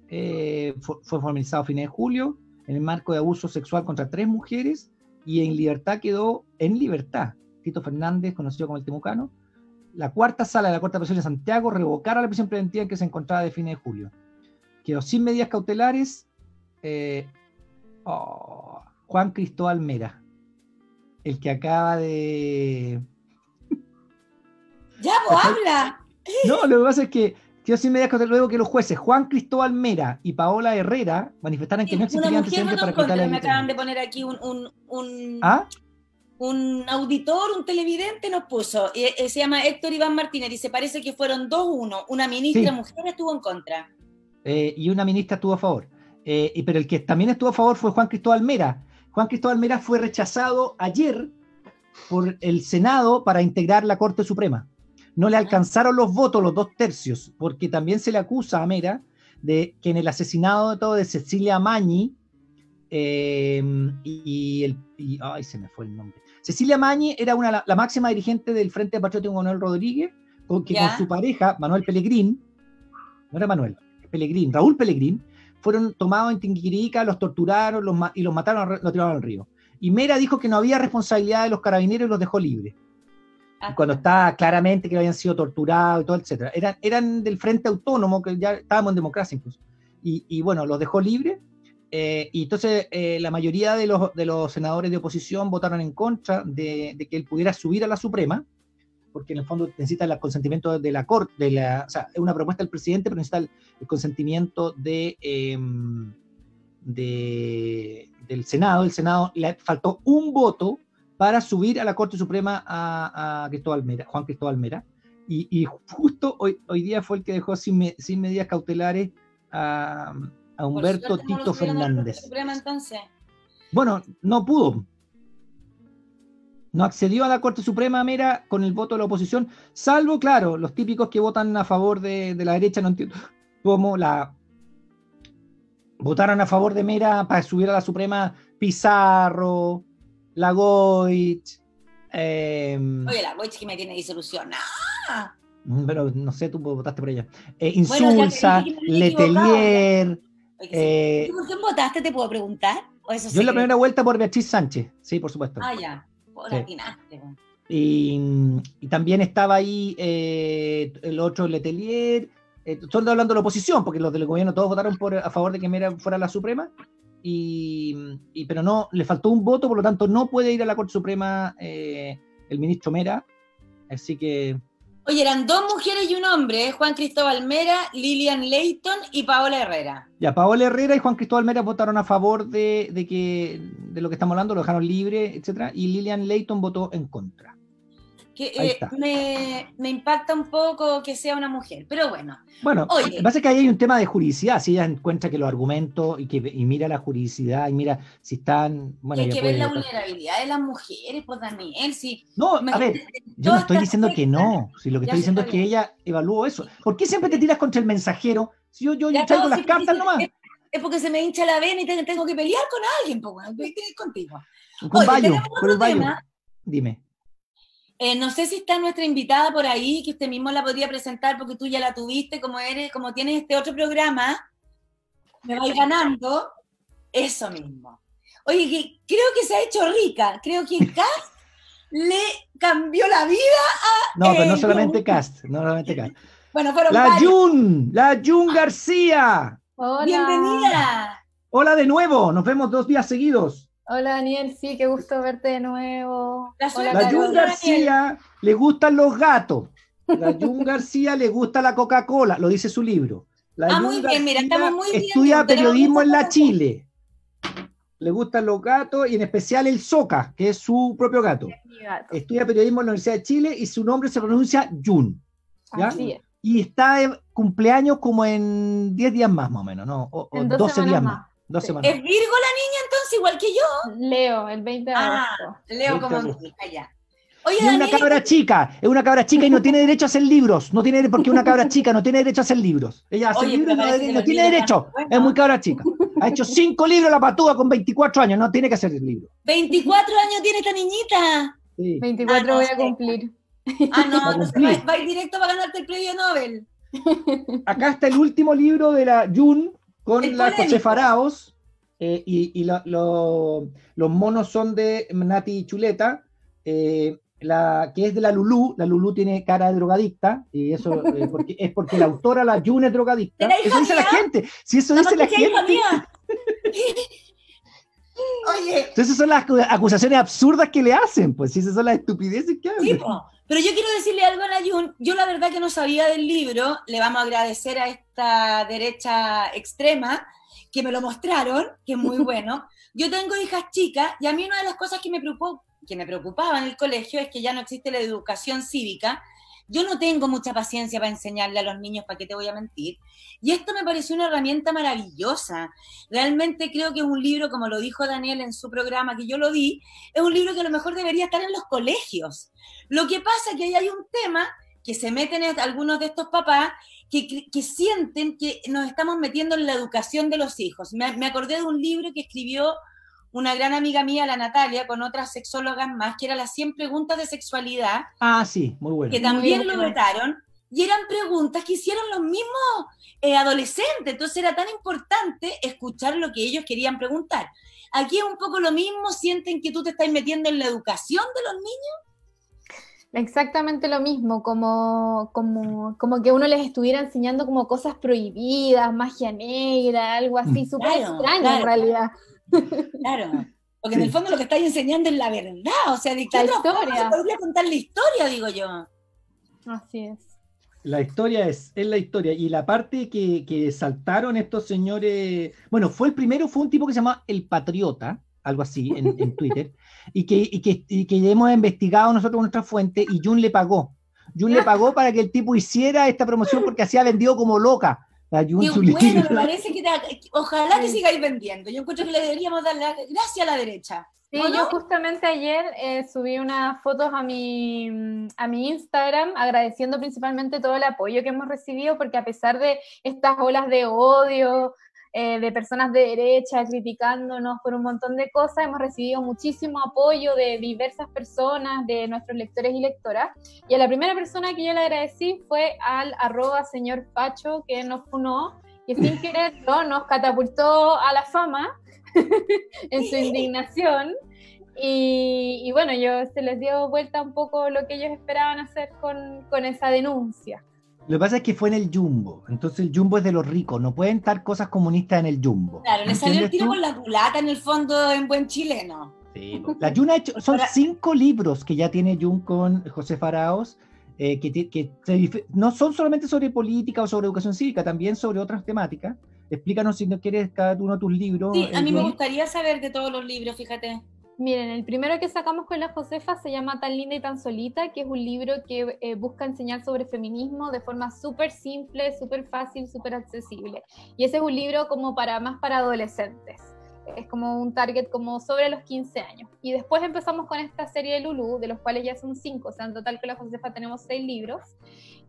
fue, fue formalizado a fines de julio en el marco de abuso sexual contra tres mujeres y en libertad quedó en libertad. Tito Fernández, conocido como el Temucano, la cuarta sala de la Corte de Apelaciones de Santiago revocara la prisión preventiva en que se encontraba de fines de julio. Quedó sin medidas cautelares eh, oh, Juan Cristóbal Mera, el que acaba de... (laughs) Ya, pues habla. (laughs) No, lo que pasa es que quedó sin medidas cautelares luego que los jueces Juan Cristóbal Mera y Paola Herrera manifestaran que no mujer antecedentes para quitarle Me acaban de poner aquí un, un, un, ¿Ah? Un auditor, un televidente nos puso. eh, eh, se llama Héctor Iván Martínez. Dice, parece que fueron dos uno. Una ministra Sí. mujer estuvo en contra. eh, y una ministra estuvo a favor. Eh, y- pero el que también estuvo a favor fue Juan Cristóbal Mera. Juan Cristóbal Mera fue rechazado ayer por el Senado para integrar la Corte Suprema. No le alcanzaron los votos, los dos tercios, porque también se le acusa a Mera de que en el asesinado de Cecilia Mañi, eh, y, y el, y- ay, se me fue el nombre. Cecilia Mañi era una, la, la máxima dirigente del Frente Patriótico Manuel Rodríguez, con, que Ya. con su pareja, Manuel Pellegrín, no era Manuel, Pellegrín, Raúl Pellegrín, fueron tomados en Tinguirica, los torturaron los y los mataron, los tiraron al río. Y Mera dijo que no había responsabilidad de los carabineros y los dejó libres. Ah, Cuando estaba claramente que habían sido torturados y todo, etcétera. Eran, eran del Frente Autónomo, que ya estábamos en democracia incluso. Y, y bueno, los dejó libres. Eh, y entonces eh, la mayoría de los, de los senadores de oposición votaron en contra de, que él pudiera subir a la Suprema, porque en el fondo necesita el consentimiento de la Corte, de la, o sea, es una propuesta del presidente, pero necesita el, consentimiento em, de- del Senado. El Senado le faltó un voto para subir a la Corte Suprema a, Cristóbal Mera, Juan Cristóbal Mera. Y, justo hoy, hoy día fue el que dejó sin, sin medidas cautelares a, a Humberto suerte no Tito Corte Fernández. Suprema, entonces. Bueno, no pudo. No accedió a la Corte Suprema Mera con el voto de la oposición, salvo, claro, los típicos que votan a favor de, de la derecha, no entiendo cómo la votaron a favor de Mera para subir a la Suprema Pizarro, Lagoich, em, Oye, la Goich que me tiene disolucionada. pero no sé, tú votaste por ella, eh, Bueno, equivocado, Letelier. Eh, ¿Tú ¿Por quién votaste? ¿Te puedo preguntar? ¿O eso yo en la primera vuelta por Beatriz Sánchez, sí, por supuesto. Ah, ya. Por Sí. atinaste. Y, y también estaba ahí eh, el otro Letelier. Eh, estoy hablando de la oposición, porque los del gobierno todos votaron por, a favor de que Mera fuera la Suprema. Y, y- pero no, le faltó un voto, por lo tanto no puede ir a la Corte Suprema eh, el ministro Mera. Así que, Oye, eran dos mujeres y un hombre, ¿eh? Juan Cristóbal Mera, Lilian Leighton y Paola Herrera. ya, Paola Herrera y Juan Cristóbal Mera votaron a favor de, de que, de lo que estamos hablando, lo dejaron libre, etcétera Y Lilian Leighton votó en contra. Que eh, me, me impacta un poco que sea una mujer, pero bueno. Bueno, Oye. lo pasa que ahí hay un tema de juridicidad. Si ella encuentra que los argumentos y, que, y mira la juridicidad y mira si están. Bueno, hay que ver la vulnerabilidad de las mujeres, pues Daniel, sí. No, a ver, yo no estoy diciendo que no. Si lo que estoy diciendo es que ella evaluó eso. ¿Por qué siempre te tiras contra el mensajero? Si yo, yo, Ya traigo no, las si cartas nomás. Es, es porque se me hincha la vena y te- tengo que pelear con alguien, pues bueno, contigo. Con Oye, Bayo, con el Bayo. Dime. Eh, no sé si está nuestra invitada por ahí, que usted mismo la podría presentar porque tú ya la tuviste, como eres, como tienes este otro programa, me vais ganando, eso mismo. Oye, que creo que se ha hecho rica, creo que (laughs) Cass le cambió la vida. No, pero no solamente Cast, no solamente Cast. Bueno, fueron La varios. Jun, la Jun García. Hola. Bienvenida. Hola de nuevo, nos vemos dos días seguidos. Hola Daniel, sí, qué gusto verte de nuevo. La Hola, La. Jun. García le gustan los gatos. La Jun García le gusta la Coca-Cola, lo dice su libro. La Ah, Jun muy bien, mira, estamos muy bien, Estudia periodismo en la. Chile. Le gustan los gatos y en especial el Soca, que es su propio gato. Estudia periodismo en la Universidad de Chile y su nombre se pronuncia Jun. ¿ya? Así es. Y está de cumpleaños como en 10 días más, más o menos, ¿no? O, o En dos 12 semanas días más. más. Dos Sí. semanas. ¿Es Virgo la niña entonces, igual que yo? Leo, el 20 de Ah, agosto. Leo como ya. Oye, Y es una cabra chica, es una cabra chica y no tiene derecho a hacer libros. No tiene, porque una cabra chica no tiene derecho a hacer libros. Ella hace Oye, libros no, no tiene derecho. Es muy cabra chica. Ha hecho cinco libros la patúa con 24 años, no tiene que hacer libros. 24 años tiene esta niñita. Sí. 24 Ah, no voy a cumplir. Ah, no, cumplir. va, va a ir directo para ganarte el premio Nobel. Acá está el último libro de la Jun con la. José Faraos. eh, y y lo- lo- los monos son de Nati Chuleta. eh, la, que es de la Lulú, la Lulú tiene cara de drogadicta, y eso eh, (laughs) porque, es porque la autora, la Jun, es drogadicta. ¿De la hija Eso dice la gente, si eso dice la gente. Oye, (laughs) Entonces esas son las acu- acusaciones absurdas que le hacen, pues, si esas son las estupideces que Sí, hablan. po. Pero yo quiero decirle algo a Nayun. Yo la verdad que no sabía del libro. Le vamos a agradecer a esta derecha extrema que me lo mostraron, que es muy (laughs) bueno. Yo tengo hijas chicas y a mí una de las cosas que me, preocupó, que me preocupaba en el colegio es que ya no existe la educación cívica. Yo no tengo mucha paciencia para enseñarle a los niños, ¿para qué te voy a mentir? Y esto me pareció una herramienta maravillosa. Realmente creo que es un libro, como lo dijo Daniel en su programa, que yo lo vi, es un libro que a lo mejor debería estar en los colegios. Lo que pasa es que ahí hay un tema que se meten en algunos de estos papás que, sienten que nos estamos metiendo en la educación de los hijos. Me acordé de un libro que escribió una gran amiga mía, la Natalia, con otras sexólogas más, que era las 100 preguntas de sexualidad, Ah, sí, muy bueno. que también lo vetaron, y eran preguntas que hicieron los mismos eh, adolescentes, entonces era tan importante escuchar lo que ellos querían preguntar. Aquí es un poco lo mismo, sienten que tú te estás metiendo en la educación de los niños. Exactamente lo mismo, como, como, como que uno les estuviera enseñando como cosas prohibidas, magia negra, algo así, Mm. súper Claro, extraño en realidad. Claro, porque en el fondo lo que estáis enseñando es la verdad, o sea, ¿de qué La otra forma historia. se podría contar la historia, digo yo? Así es. La historia es, es la historia. Y la parte que, que saltaron estos señores. Bueno, fue el primero, fue un tipo que se llama El Patriota, algo así, en, en (laughs) Twitter, y que, y, que, y que hemos investigado nosotros con nuestra fuente, y Jun le pagó. Jun le (laughs) pagó para que el tipo hiciera esta promoción porque hacía vendido como loca. A Jun Qué bueno, libro. me parece que ojalá que sigáis vendiendo. Yo encuentro que le deberíamos dar la gracia a la derecha. Sí, yo justamente ayer eh, subí unas fotos a mi, a mi Instagram agradeciendo principalmente todo el apoyo que hemos recibido, porque a pesar de estas olas de odio, eh, de personas de derecha criticándonos por un montón de cosas, hemos recibido muchísimo apoyo de diversas personas, de nuestros lectores y lectoras. Y a la primera persona que yo le agradecí fue al arroba señor Pacho, que nos funó, que sin (laughs) quererlo nos catapultó a la fama (laughs) en su indignación. Y, y bueno, yo se les dio vuelta un poco lo que ellos esperaban hacer con, con esa denuncia. Lo que pasa es que fue en el Jumbo. Entonces el Jumbo es de los ricos. No pueden estar cosas comunistas en el Jumbo. Claro, le salió el ¿Entiendes tiro por la culata en el fondo en buen chileno. Sí, la Jun ha hecho, son Ahora- cinco libros que ya tiene Jun con José Faraos, eh, que, que se no son solamente sobre política o sobre educación cívica, también sobre otras temáticas. Explícanos si no quieres cada uno de tus libros. Sí, a mí me gustaría saber de todos los libros, fíjate. Miren, el primero que sacamos con la Josefa se llama Tan linda y tan solita, que es un libro que eh, busca enseñar sobre feminismo de forma súper simple, súper fácil, súper accesible. Y ese es un libro como para más para adolescentes. Es como un target como sobre los 15 años. Y después empezamos con esta serie de Lulu, de los cuales ya son cinco, o sea, en total con la Josefa tenemos seis libros.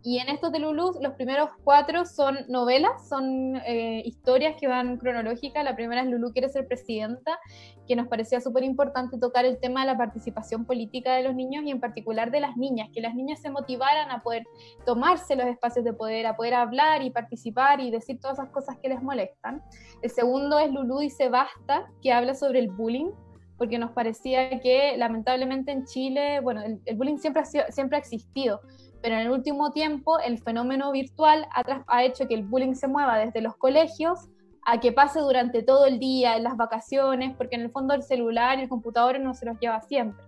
Y en estos de Lulu, los primeros cuatro son novelas, son eh, historias que van cronológicas. La primera es Lulu quiere ser presidenta, que nos parecía súper importante tocar el tema de la participación política de los niños y en particular de las niñas, que las niñas se motivaran a poder tomarse los espacios de poder, a poder hablar y participar y decir todas esas cosas que les molestan. El segundo es Lulu dice basta, que habla sobre el bullying, porque nos parecía que lamentablemente en Chile, bueno, el, bullying siempre ha, siempre ha existido, pero en el último tiempo el fenómeno virtual ha, hecho que el bullying se mueva desde los colegios a que pase durante todo el día, en las vacaciones, porque en el fondo el celular y el computador no se los lleva siempre.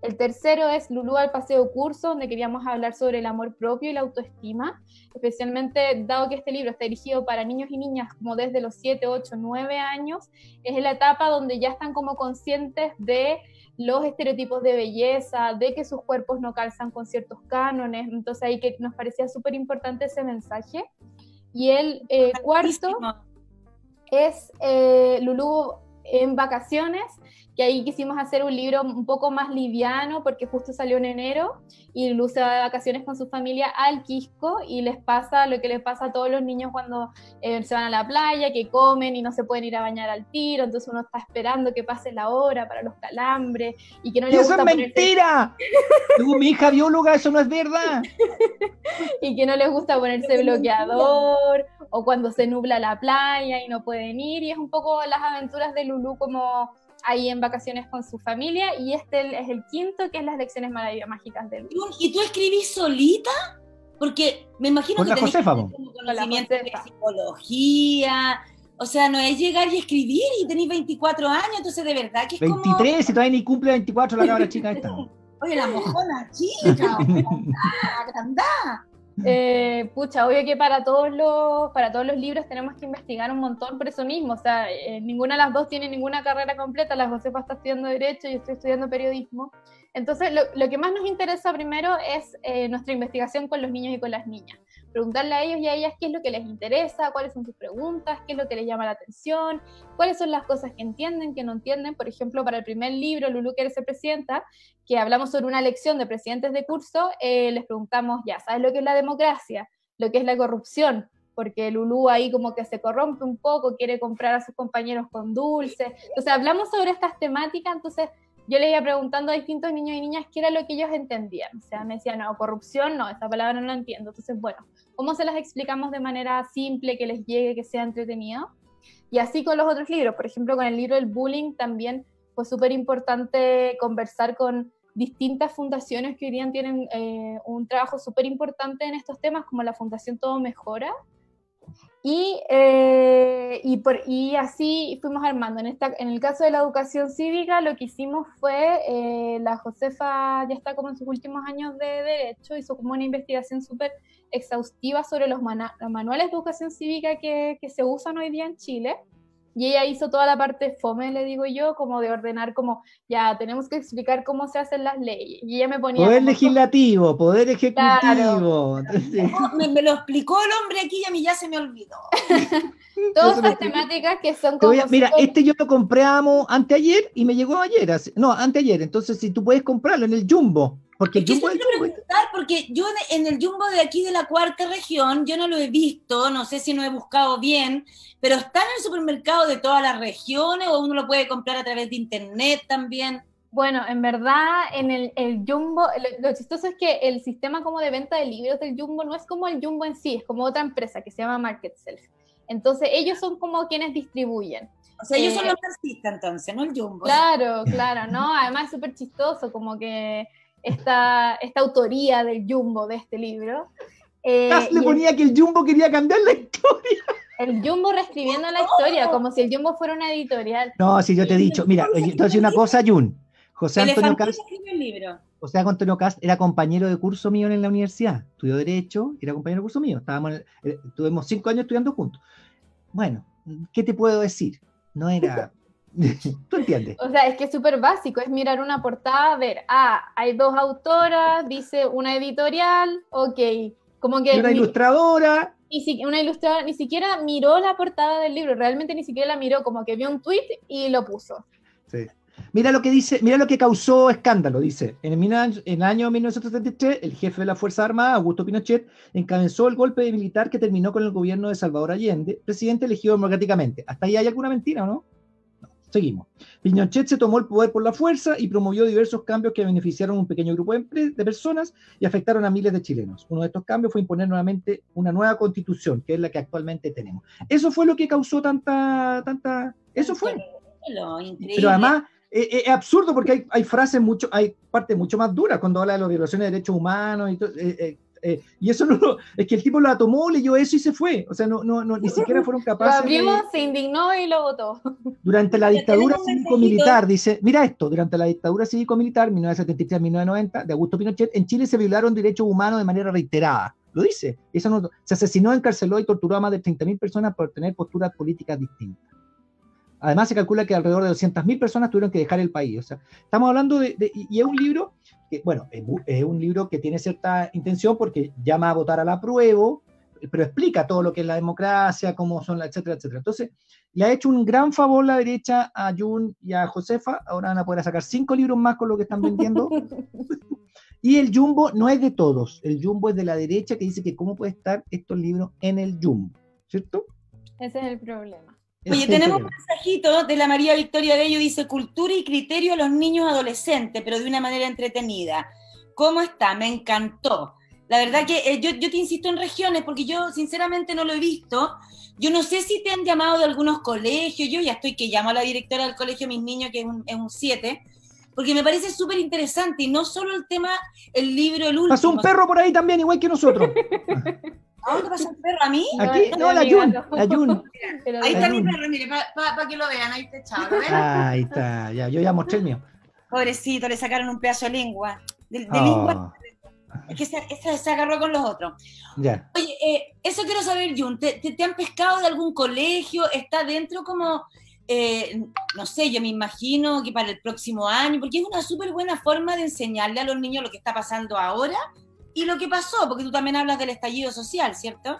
El tercero es Lulú al paseo curso, donde queríamos hablar sobre el amor propio y la autoestima, especialmente dado que este libro está dirigido para niños y niñas como desde los 7, 8, 9 años, es la etapa donde ya están como conscientes de los estereotipos de belleza, de que sus cuerpos no calzan con ciertos cánones, entonces ahí que nos parecía súper importante ese mensaje. Y el eh, cuarto es eh, Lulú en vacaciones, que ahí quisimos hacer un libro un poco más liviano porque justo salió en enero y Luz se va de vacaciones con su familia al Quisco y les pasa lo que les pasa a todos los niños cuando eh, se van a la playa, que comen y no se pueden ir a bañar al tiro, entonces uno está esperando que pase la hora para los calambres y que no le gusta ¡Eso es mentira! (laughs) mi hija bióloga, eso no es verdad. (laughs) y que no les gusta ponerse bloqueador o cuando se nubla la playa y no pueden ir y es un poco las aventuras de Lulú como ahí en vacaciones con su familia y este es el quinto que es las lecciones mágicas del ¿Y tú escribís solita? Porque me imagino que la Josefa, conocimiento de psicología, o sea, no es llegar y escribir y tenéis 24 años, entonces de verdad que es 23 y todavía ni cumple 24 la cabra chica esta. (laughs) Oye, la mojona chica, (laughs) (laughs) grandá. Eh, pucha, obvio que para todos los para todos los libros tenemos que investigar un montón por eso mismo. O sea, eh, ninguna de las dos tiene ninguna carrera completa. La Josefa está estudiando Derecho y yo estoy estudiando Periodismo. Entonces, lo, que más nos interesa primero es eh, nuestra investigación con los niños y con las niñas. Preguntarle a ellos y a ellas qué es lo que les interesa, cuáles son sus preguntas, qué es lo que les llama la atención, cuáles son las cosas que entienden, que no entienden. Por ejemplo, para el primer libro, Lulu quiere ser presidenta, que hablamos sobre una lección de presidentes de curso, eh, les preguntamos, ya, ¿sabes lo que es la democracia? Lo que es la corrupción, porque Lulu ahí como que se corrompe un poco, quiere comprar a sus compañeros con dulces. Entonces hablamos sobre estas temáticas, entonces yo le iba preguntando a distintos niños y niñas qué era lo que ellos entendían. O sea, me decían, no, corrupción, no, esa palabra no la entiendo. Entonces, bueno, ¿cómo se las explicamos de manera simple, que les llegue, que sea entretenido? Y así con los otros libros. Por ejemplo, con el libro del bullying también fue súper importante conversar con distintas fundaciones que hoy día tienen eh, un trabajo súper importante en estos temas, como la Fundación Todo Mejora, y, eh, y, por, y, así fuimos armando. En, esta, en el caso de la educación cívica, lo que hicimos fue, eh, la Josefa ya está como en sus últimos años de derecho, hizo como una investigación súper exhaustiva sobre los, manuales de educación cívica que, que, se usan hoy día en Chile. Y ella hizo toda la parte fome, le digo yo, como de ordenar, como ya tenemos que explicar cómo se hacen las leyes. Y ella me ponía. Poder legislativo, poder ejecutivo. (laughs) me, lo explicó el hombre aquí y a mí ya se me olvidó. (laughs) Todas las temáticas que son como. mira, este yo lo compramos anteayer y me llegó ayer. No, anteayer. Entonces, si tú puedes comprarlo en el Jumbo. Porque yo preguntar, porque yo en el Jumbo de aquí de la cuarta región, yo no lo he visto, no sé si no he buscado bien, pero está en el supermercado de todas las regiones o uno lo puede comprar a través de internet también. Bueno, en verdad, en el, el, Jumbo, lo, chistoso es que el sistema como de venta de libros del Jumbo no es como el Jumbo en sí, es como otra empresa que se llama Market Self. Entonces, ellos son como quienes distribuyen. O sea, ellos son eh, los taxistas entonces, no el Jumbo. Claro, claro, ¿no? Además es súper chistoso, como que esta, esta autoría del Jumbo de este libro. Eh, le ponía que el Jumbo quería cambiar la historia. El Jumbo reescribiendo la historia, como si el Jumbo fuera una editorial. No, si yo te he dicho, mira, entonces una cosa, Jun. José Antonio Cast. José Antonio Cast era compañero de curso mío en la universidad. Estudió Derecho, era compañero de curso mío. Estábamos, eh, tuvimos cinco años estudiando juntos. Bueno, ¿qué te puedo decir? No era (laughs) ¿Tú entiendes? O sea, es que es súper básico, es mirar una portada, ver, ah, hay dos autoras, dice una editorial, ok, como que... una ilustradora. Ni una ilustradora ni siquiera miró la portada del libro, realmente ni siquiera la miró, como que vio un tweet y lo puso. Sí. Mira lo que dice, mira lo que causó escándalo, dice. En el, en el año 1973, el jefe de la Fuerza Armada, Augusto Pinochet, encabezó el golpe militar que terminó con el gobierno de Salvador Allende, presidente elegido democráticamente. ¿Hasta ahí hay alguna mentira o no? Seguimos. Pinochet se tomó el poder por la fuerza y promovió diversos cambios que beneficiaron a un pequeño grupo de, personas y afectaron a miles de chilenos. Uno de estos cambios fue imponer nuevamente una nueva constitución, que es la que actualmente tenemos. Eso fue lo que causó tanta, tanta, eso fue. Pero además eh, eh, es, absurdo porque hay, frases mucho, hay partes mucho más duras cuando habla de las violaciones de derechos humanos y todo, eh, eh, y eso no, es que el tipo lo tomó, leyó eso y se fue. O sea, no, no, no ni siquiera fueron (laughs) capaces. Lo abrimos, se indignó y lo votó. Durante la dictadura cívico-militar, dice, mira esto, durante la dictadura cívico-militar, 1973-1990, de Augusto Pinochet, en Chile se violaron derechos humanos de manera reiterada. Lo dice. Eso no, se asesinó, encarceló y torturó a más de 30.000 personas por tener posturas políticas distintas. Además, se calcula que alrededor de 200.000 personas tuvieron que dejar el país. O sea, estamos hablando de, de- y es un libro que, bueno, es, un libro que tiene cierta intención porque llama a votar al apruebo, pero explica todo lo que es la democracia, cómo son la, etcétera, etcétera. Entonces, le ha hecho un gran favor la derecha a Jun y a Josefa. Ahora van a poder sacar cinco libros más con lo que están vendiendo. (laughs) y el Jumbo no es de todos. El Jumbo es de la derecha que dice que cómo puede estar estos libros en el Jumbo. ¿Cierto? Ese es el problema. (laughs) Oye, tenemos un mensajito de la María Victoria Bello, dice cultura y criterio a los niños adolescentes, pero de una manera entretenida. ¿Cómo está? Me encantó. La verdad que eh, yo, yo te insisto en regiones, porque yo sinceramente no lo he visto. Yo no sé si te han llamado de algunos colegios, yo ya estoy que llamo a la directora del colegio de mis niños, que es un- es un 7, porque me parece súper interesante, y no solo el tema, el libro, el último. Pasó un perro por ahí también, igual que nosotros. (laughs) ¿A dónde pasó el perro? ¿A mí? Aquí, no, la Jun, la Jun. (laughs) Ahí está mi perro, mire, para que lo vean, ahí está echado. Ahí está, ya, yo ya mostré el mío. Pobrecito, le sacaron un pedazo de lengua. De, de Ah, lengua, es que se, esa se agarró con los otros. ya. Oye, eh, eso quiero saber, Jun, ¿te, te, te han pescado de algún colegio? ¿Está dentro como, eh, no sé, yo me imagino que para el próximo año? Porque es una súper buena forma de enseñarle a los niños lo que está pasando ahora y lo que pasó, porque tú también hablas del estallido social, ¿cierto?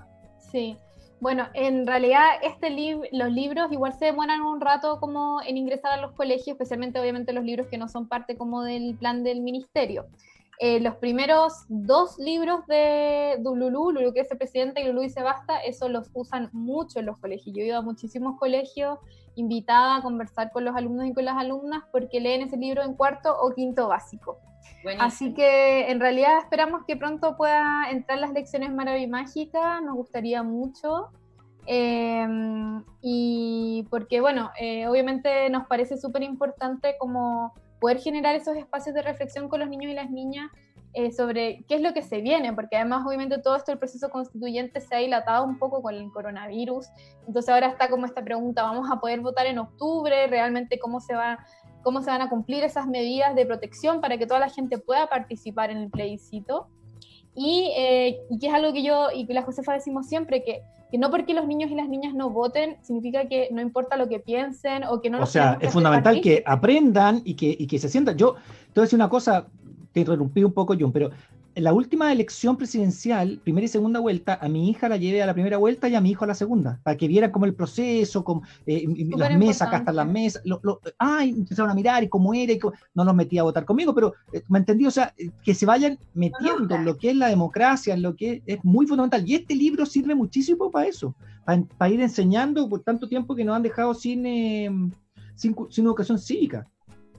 Sí. Bueno, en realidad este lib- los libros igual se demoran un rato como en ingresar a los colegios, especialmente obviamente los libros que no son parte como del plan del ministerio. Eh, los primeros dos libros de Lulú, Lulú que es el presidente y Lulú dice basta, eso los usan mucho en los colegios. Yo he ido a muchísimos colegios invitada a conversar con los alumnos y con las alumnas porque leen ese libro en cuarto o quinto básico. Buenísimo. Así que en realidad esperamos que pronto pueda entrar las lecciones Maravimágica, nos gustaría mucho. Eh, y porque, bueno, eh, obviamente nos parece súper importante como poder generar esos espacios de reflexión con los niños y las niñas eh, sobre qué es lo que se viene, porque además obviamente todo esto el proceso constituyente se ha dilatado un poco con el coronavirus, entonces ahora está como esta pregunta, ¿vamos a poder votar en octubre? ¿Realmente cómo se va cómo se van a cumplir esas medidas de protección para que toda la gente pueda participar en el plebiscito. Y, eh, y que es algo que yo y que la Josefa decimos siempre, que, que no porque los niños y las niñas no voten significa que no importa lo que piensen o que no O sea, es fundamental que aprendan y que, y que se sientan. Yo te voy a decir una cosa, te interrumpí un poco, John, pero en la última elección presidencial, primera y segunda vuelta, a mi hija la llevé a la primera vuelta y a mi hijo a la segunda, para que vieran como el proceso, eh, las mesas, acá están las mesas, lo, lo- ay, empezaron a mirar y cómo era, y cómo- no los metí a votar conmigo, pero eh, me entendí, o sea, eh, que se vayan metiendo en lo que es la democracia, en lo que es muy fundamental. Y este libro sirve muchísimo para eso, para, ir enseñando por tanto tiempo que nos han dejado sin, eh, sin educación cívica.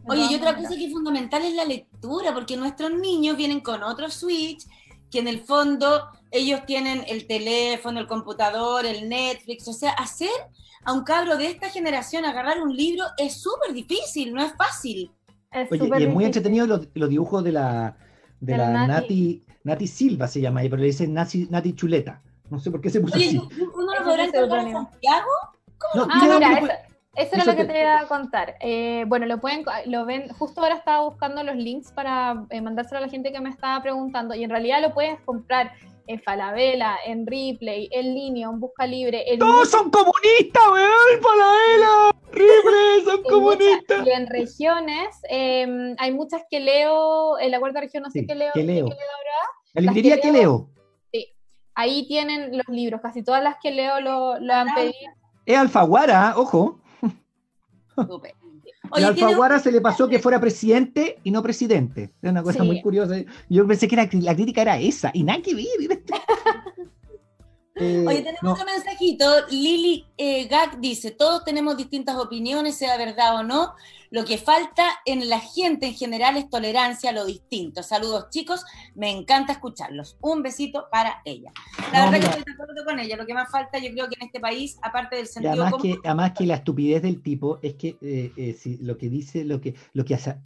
Oye, y otra maneras. cosa que es fundamental es la lectura, porque nuestros niños vienen con otro switch, que en el fondo ellos tienen el teléfono, el computador, el Netflix, o sea, hacer a un cabro de esta generación agarrar un libro es súper difícil, no es fácil. Es Oye, súper y es muy entretenido los, los dibujos de la, de De la la Nati. Nati Silva se llama ahí, pero le dicen Nati, Nati Chuleta. No sé por qué se puso Oye, así. ¿uno lo podrá encontrar en. Santiago? No, Ah, mira, eso, era lo que te- iba a contar. Eh, bueno, lo pueden, lo ven, justo ahora estaba buscando los links para eh, mandárselo a la gente que me estaba preguntando y en realidad lo puedes comprar en Falabella, en Ripley, en línea, en Busca Libre, en ¡Todos son comunistas, weón! ¡Paladela! ¡Rifle! (laughs) ¡Son comunistas! y en regiones, eh, hay muchas que leo, en la cuarta región no sé Sí, qué leo, que qué leo. leo ahora, La librería que leo- leo ahí tienen los libros, casi todas las que leo lo, lo han pedido. es Alfaguara, ojo. Súper. Y Oye, a Alfaguara se le pasó que fuera presidente y no presidente. Es una cosa Sí. muy curiosa. Yo pensé que la crítica era esa, y nada que ver. (laughs) Eh, Oye, tenemos no, otro mensajito. Lili eh, Gag dice: Todos tenemos distintas opiniones, sea verdad o no. Lo que falta en la gente en general es tolerancia a lo distinto. Saludos, chicos. Me encanta escucharlos. Un besito para ella. La No, verdad que estoy de acuerdo con ella. Lo que más falta, yo creo que en este país, aparte del Y sentido además común, que, además que la estupidez del tipo es que eh, eh, si lo que dice, lo que, lo que hace,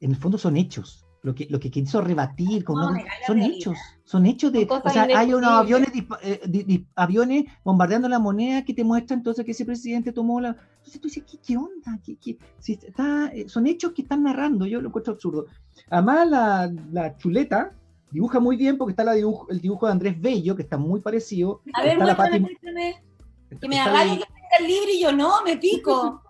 en el fondo son hechos. Lo que, lo que quiso rebatir con No, una- son realidad. hechos, son hechos de, Son o cosas sea, hay unos aviones, eh, di- di- aviones bombardeando la moneda que te muestran entonces que ese presidente tomó la, entonces tú dices, ¿qué, qué onda? ¿Qué, qué? Si está, eh, son hechos que están narrando, yo lo encuentro absurdo. Además la, la chuleta dibuja muy bien porque está la dibujo, el dibujo de Andrés Bello, que está muy parecido. A ver, muéstrame, Pati- muéstrame. Que me que tenga el libre y yo no, me pico.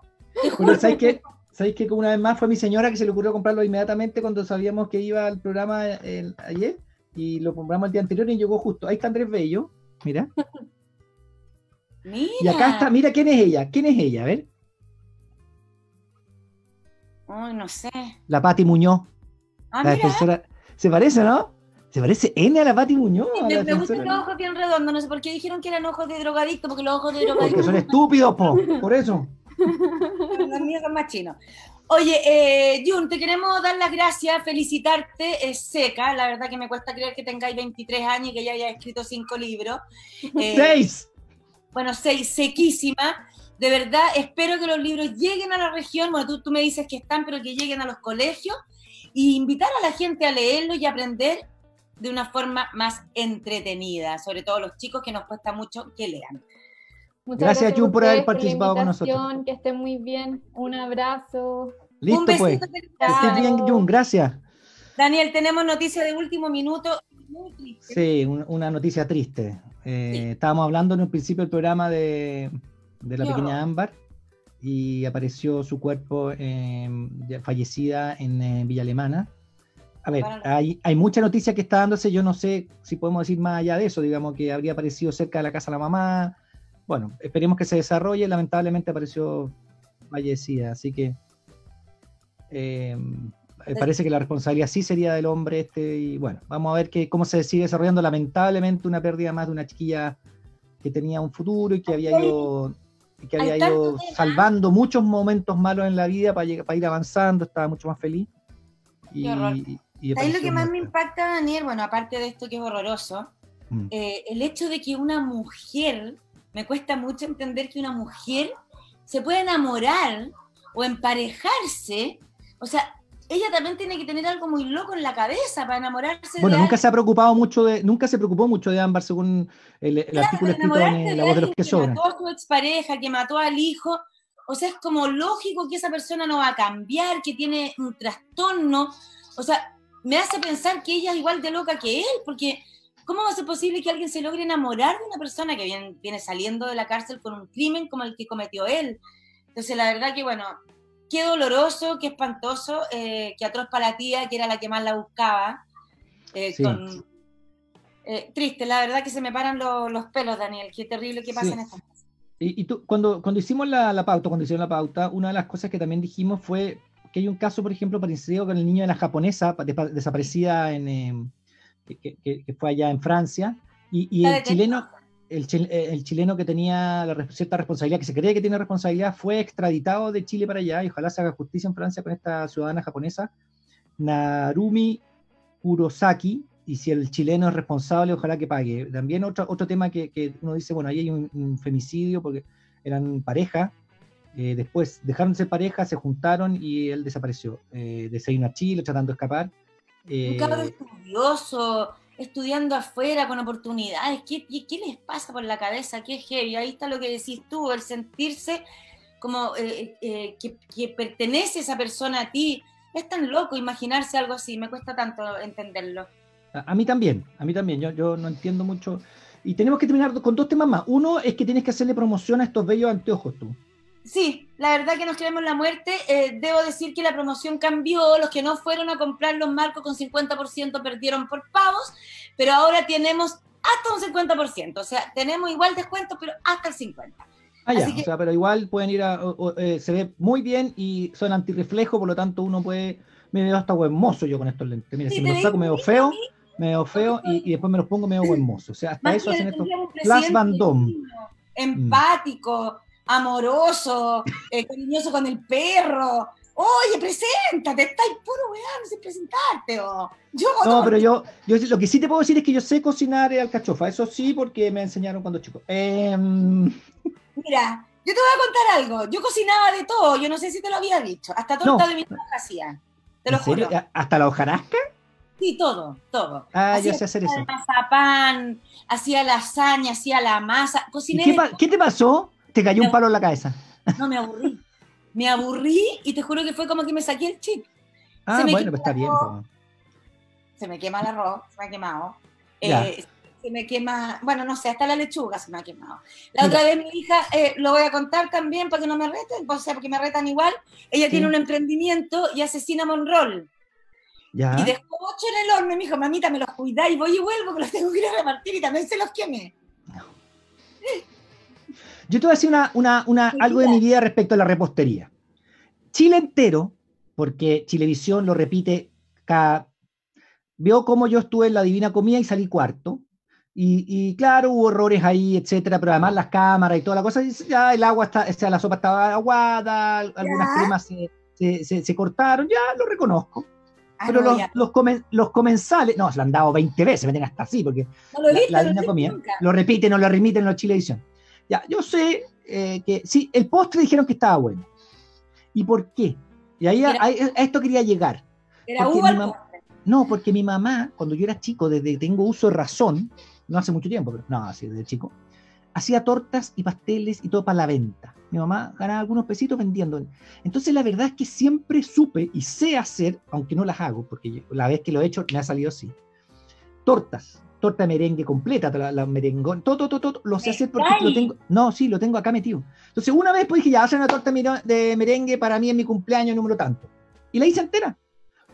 Bueno, ¿sabes qué? ¿Sabéis que una vez más fue mi señora que se le ocurrió comprarlo inmediatamente cuando sabíamos que iba al programa el- ayer? Y lo compramos el día anterior y llegó justo. Ahí está Andrés Bello, mira. (laughs) Mira. Y acá está, mira quién es ella. ¿Quién es ella? A ver. Ay, no sé. La Pati Muñoz, Ah, la mira. defensora. ¿Se parece, no? Se parece N a la Pati Muñoz. Me, gustan los ojos bien redondos. No sé por qué dijeron que eran ojos de drogadicto, porque los ojos de Porque drogadicto son (laughs) estúpidos, po. Por eso. (laughs) los míos son más chinos. Oye, eh, Jun, te queremos dar las gracias, felicitarte. Es seca, la verdad que me cuesta creer que tengáis 23 años y que ya hayas escrito cinco libros. Eh, ¡Seis! bueno, seis, sequísima. De verdad, espero que los libros lleguen a la región. Bueno, tú, tú me dices que están, pero que lleguen a los colegios. Y invitar a la gente a leerlo y aprender de una forma más entretenida, sobre todo los chicos que nos cuesta mucho que lean. Muchas Gracias, Jun, por haber participado con nosotros. Que estén muy bien. Un abrazo. Listo, Un besito pues. Que estés bien. Jun. Gracias. Daniel, tenemos noticia de último minuto. Muy triste. Sí, un- una noticia triste. Eh, Estábamos hablando en el principio del programa de, de la Qué pequeña. Ámbar y apareció su cuerpo eh, fallecida en eh, Villa Alemana. A ver, hay, hay mucha noticia que está dándose, yo no sé si podemos decir más allá de eso, digamos que habría aparecido cerca de la casa de la mamá. Bueno, esperemos que se desarrolle, lamentablemente apareció fallecida, así que eh, parece que la responsabilidad sí sería del hombre este y bueno, vamos a ver que, cómo se sigue desarrollando lamentablemente una pérdida más de una chiquilla que tenía un futuro y que había ido, y que había ido salvando muchos momentos malos en la vida para, llegar- para ir avanzando, estaba mucho más feliz. Y, y ¿Sabes lo que más me impacta, Daniel? Bueno, aparte de esto que es horroroso, Mm. eh, el hecho de que una mujer, me cuesta mucho entender que una mujer se pueda enamorar o emparejarse, o sea, ella también tiene que tener algo muy loco en la cabeza para enamorarse Bueno, de nunca alguien. se ha preocupado mucho de, nunca se preocupó mucho de Ámbar según el, el Claro, artículo escrito en La voz de los que sobran. mató a su expareja, que mató al hijo. O sea, es como lógico que esa persona no va a cambiar, que tiene un trastorno. O sea, me hace pensar que ella es igual de loca que él, porque ¿cómo va a ser posible que alguien se logre enamorar de una persona que viene, viene saliendo de la cárcel con un crimen como el que cometió él? Entonces, la verdad que, bueno, qué doloroso, qué espantoso, eh, que atroz para la tía, que era la que más la buscaba. eh, Sí. con- eh, triste, la verdad que se me paran lo- los pelos, Daniel. Qué terrible que pasa Sí. en esta casa. Y, y tú, cuando, cuando hicimos la, la pauta, cuando hicieron la pauta, una de las cosas que también dijimos fue que hay un caso, por ejemplo, parecido con el niño de la japonesa, pa- de- desaparecida en, eh, que, que- que fue allá en Francia, y, y el chileno, el, eh, el chileno que tenía la cierta responsabilidad, que se cree que tiene responsabilidad, fue extraditado de Chile para allá, y ojalá se haga justicia en Francia con esta ciudadana japonesa, Narumi Kurosaki, y si el chileno es responsable, ojalá que pague. También otro, otro tema que, que uno dice, bueno, ahí hay un, un femicidio porque eran pareja, eh, después dejaron de ser pareja, se juntaron y él desapareció. Eh, desayuno a Chile, tratando de escapar. Eh, Un cabrón estudioso, estudiando afuera con oportunidades. ¿Qué, qué, qué les pasa por la cabeza? Qué heavy. Ahí está lo que decís tú, el sentirse como eh, eh, que, que pertenece esa persona a ti. Es tan loco imaginarse algo así, me cuesta tanto entenderlo. a, a mí también, a mí también, yo, yo no entiendo mucho. Y tenemos que terminar con dos temas más. Uno es que tienes que hacerle promoción a estos bellos anteojos tú. Sí, la verdad que nos creemos la muerte. Eh, debo decir que la promoción cambió. Los que no fueron a comprar los marcos con 50% perdieron por pavos, pero ahora tenemos hasta un 50%. O sea, tenemos igual descuento, pero hasta el 50%. Ah, ya, que- o sea, pero igual pueden ir a. o- o, eh, se ve muy bien y son antirreflejo, por lo tanto uno puede. Me veo hasta buen mozo yo con estos lentes. Mira, Sí, si me los saco me veo feo, me veo feo y, y después me los pongo me veo buen mozo. O sea, hasta Más eso hacen estos. un Blas presidente Amoroso, eh, cariñoso con el perro. Oye, preséntate, estáis puro weón sin presentarte. oh. Yo No, por pero yo, yo lo que sí te puedo decir es que yo sé cocinar alcachofa, eso sí, porque me enseñaron cuando chico. Em, Mira, yo te voy a contar algo. Yo cocinaba de todo, yo no sé si te lo había dicho. Hasta torta No. de mi hacía. Te lo juro. ¿A- ¿Hasta la hojarasca? Sí, todo, todo. Ah, Hacía ya sé hacer eso. mazapán, hacía lasaña, hacía la masa. ¿Y Cociné qué te pasó? Te cayó un palo en la cabeza. No, me aburrí. Me aburrí y te juro que fue como que me saqué el chip. Ah, me bueno, pues está bien. Se me quema el arroz, se me ha quemado. Eh, se me quema, bueno, no sé, hasta la lechuga se me ha quemado. La otra vez mi hija, eh, lo voy a contar también para que no me reten, o sea, porque me retan igual. Ella tiene un emprendimiento y hace cinnamon roll. Ya. Y dejó ocho en el horno y me dijo, mamita, me los cuidáis, voy y vuelvo, que los tengo que ir a repartir y también se los quemé. Yo te voy a decir una, una, una, algo de mi vida respecto a la repostería. Chile entero, porque Chilevisión lo repite cada... Vio cómo yo estuve en la Divina Comida y salí cuarto. Y, y claro, hubo errores ahí, etcétera, pero además las cámaras y toda la cosa, ya el agua está, o sea, la sopa estaba aguada, algunas Ya. cremas se, se, se- se cortaron, ya lo reconozco. Ah, pero no, los, los, comen- los comensales, no, se lo han dado 20 veces, me tienen hasta así, porque No lo la, visto, la no lo Comida nunca. lo repiten o lo remiten en los Chilevisión. Ya, yo sé eh, que sí, el postre dijeron que estaba bueno. ¿Y por qué? Y ahí a, Era- a- a esto quería llegar. Era uva al postre. No, porque mi mamá, cuando yo era chico, desde que tengo uso de razón, no hace mucho tiempo, pero no, así desde chico, hacía tortas y pasteles y todo para la venta. Mi mamá ganaba algunos pesitos vendiendo. Entonces la verdad es que siempre supe y sé hacer, aunque no las hago, porque yo- la vez que lo he hecho me ha salido así. Tortas, torta de merengue completa, la, la merengón, todo, todo, todo, lo sé ¿Me hacer porque lo tengo, no, sí, lo tengo acá metido. Entonces una vez pues dije, ya, hacer una torta de merengue para mí en mi cumpleaños número tanto. Y la hice entera,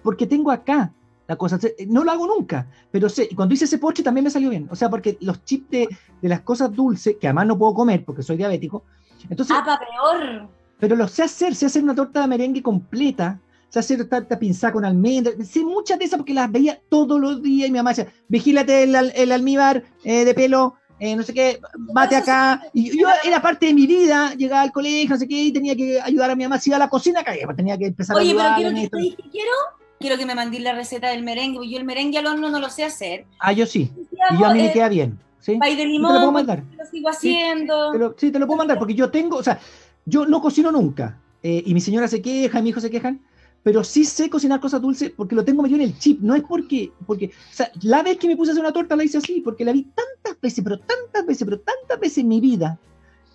porque tengo acá la cosa. Se- No lo hago nunca, pero sé, y cuando hice ese postre también me salió bien. O sea, porque los chips de, de las cosas dulces, que además no puedo comer porque soy diabético, entonces, Ah, para peor. pero lo sé hacer, sé hacer una torta de merengue completa, sé hacer torta pinzada con almendras, sé muchas de esas porque las veía todos los días y mi mamá decía, vigílate el, el almíbar eh, de pelo, eh, no sé qué, bate acá. Y yo era parte de mi vida, llegaba al colegio, no sé qué, y tenía que ayudar a mi mamá, si iba a la cocina, cagué, pues tenía que empezar Oye, a pero ayudar quiero en que, esto. ¿sabéis qué quiero? Quiero que me mandéis la receta del merengue, porque yo el merengue al horno no lo sé hacer. Ah, yo sí, y yo a mí me queda bien. ¿sí? pay de Yo te lo limón, puedo porque mandar. lo sigo Sí, haciendo. Te lo- sí, te lo puedo mandar porque yo tengo, o sea, yo no cocino nunca. eh, y mi señora se queja, mi hijo se quejan, pero sí sé cocinar cosas dulces porque lo tengo metido en el chip. No es porque, porque, o sea, la vez que me puse a hacer una torta la hice así, porque la vi tantas veces, pero tantas veces, pero tantas veces en mi vida.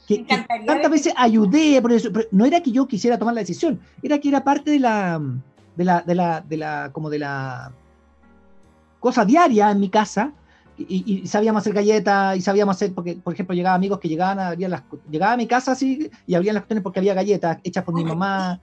Que, tantas veces ayudé, por eso, pero no era que yo quisiera tomar la decisión, era que era parte de la, de la, de la, de la, como de la cosa diaria en mi casa, y, y sabíamos hacer galletas, y sabíamos hacer, porque, por ejemplo, llegaban amigos que llegaban a, abrían las, llegaba a mi casa así, y abrían las cuestiones porque había galletas hechas por mi mamá.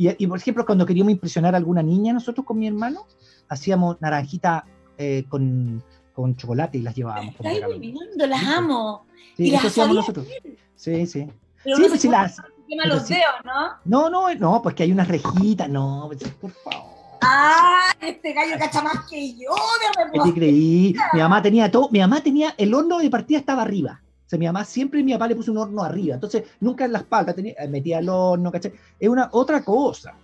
Y, y, por ejemplo, cuando queríamos impresionar a alguna niña, nosotros con mi hermano, hacíamos naranjita eh, con, con chocolate y las llevábamos. como regalo. viviendo, las amo. Sí, y las hacíamos nosotros. Sí, sí. Pero Sí, no pues si las- se quema pero los sí. dedos, ¿no? No, no, no, pues que hay unas rejitas, no, pues, por favor. ¡Ah! Este gallo cacha más que yo de ¿Qué te creí? Mi mamá tenía todo, mi mamá tenía, el horno de partida estaba arriba. Sea, mi mamá siempre, mi papá le puso un horno arriba. Entonces, nunca en la espalda, tenía, eh, metía el horno, ¿cachai? Es una otra cosa.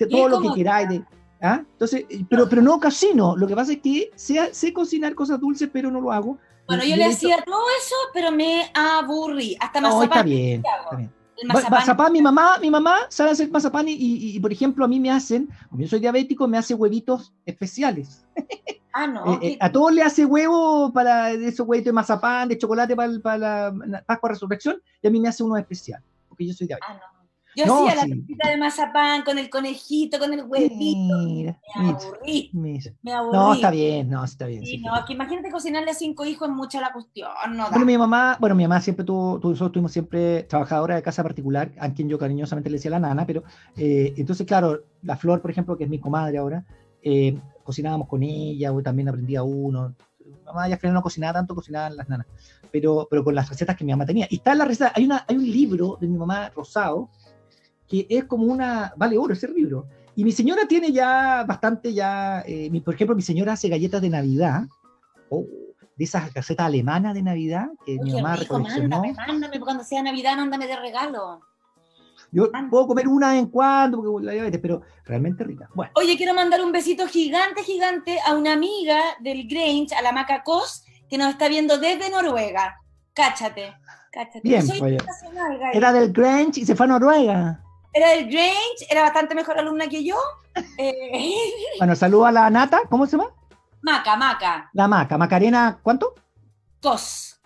De todo lo que queráis. de- ¿ah? Entonces, eh, pero, pero no cocino. Lo que pasa es que sé, sé cocinar cosas dulces, pero no lo hago. Bueno, yo le hacía todo eso, pero me aburrí. Hasta No, está mazapán. bien, está bien. El mazapán. Mazapán, mi mamá, mi mamá sabe hacer mazapán y, y- y, por ejemplo, a mí me hacen, como yo soy diabético, me hace huevitos especiales. (laughs) Ah, no. Eh, eh, ¿qué- a todos le hace huevo para esos huevitos de mazapán, de chocolate para, para la Pascua Resurrección, y a mí me hace uno especial, porque yo soy diabético. Ah, no. Yo No, hacía sí. la tortita de mazapán con el conejito, con el huevito. Mira, Me aburrí, mira. me aburrí. No, está bien, no, está bien. Sí, sí, no, que imagínate cocinarle a cinco hijos es mucha la cuestión, no da. Bueno, mi mamá, bueno, mi mamá siempre tuvo, tuvo- nosotros tuvimos siempre trabajadora de casa particular, a quien yo cariñosamente le decía la nana, pero eh, entonces, claro, la Flor, por ejemplo, que es mi comadre ahora, eh, cocinábamos con ella, o también aprendía uno. Mamá ya al final no cocinaba tanto, cocinaban las nanas, pero, pero con las recetas que mi mamá tenía. Y está la receta, hay, una, hay un libro de mi mamá rosado, que es como una, vale oro ese libro. Y mi señora tiene ya bastante, ya, eh, mi- por ejemplo, mi señora hace galletas de Navidad, oh, de esas recetas alemanas de Navidad que mi mamá rico, recoleccionó. mándame, mándame, cuando sea Navidad, mándame de regalo. Yo puedo comer una vez en cuando, porque la diabetes, pero realmente rica. Bueno, Oye, quiero mandar un besito gigante, gigante a una amiga del Grange, a la Maca Cos, que nos está viendo desde Noruega. Cáchate, cáchate. Bien, Soy oye. era del Grange y se fue a Noruega. Era del Grange, era bastante mejor alumna que yo. (laughs) Eh, (laughs) Bueno, saludo a la Nata, ¿cómo se llama? Maca, Maca, La Maca, Macarena, ¿cuánto? Cos.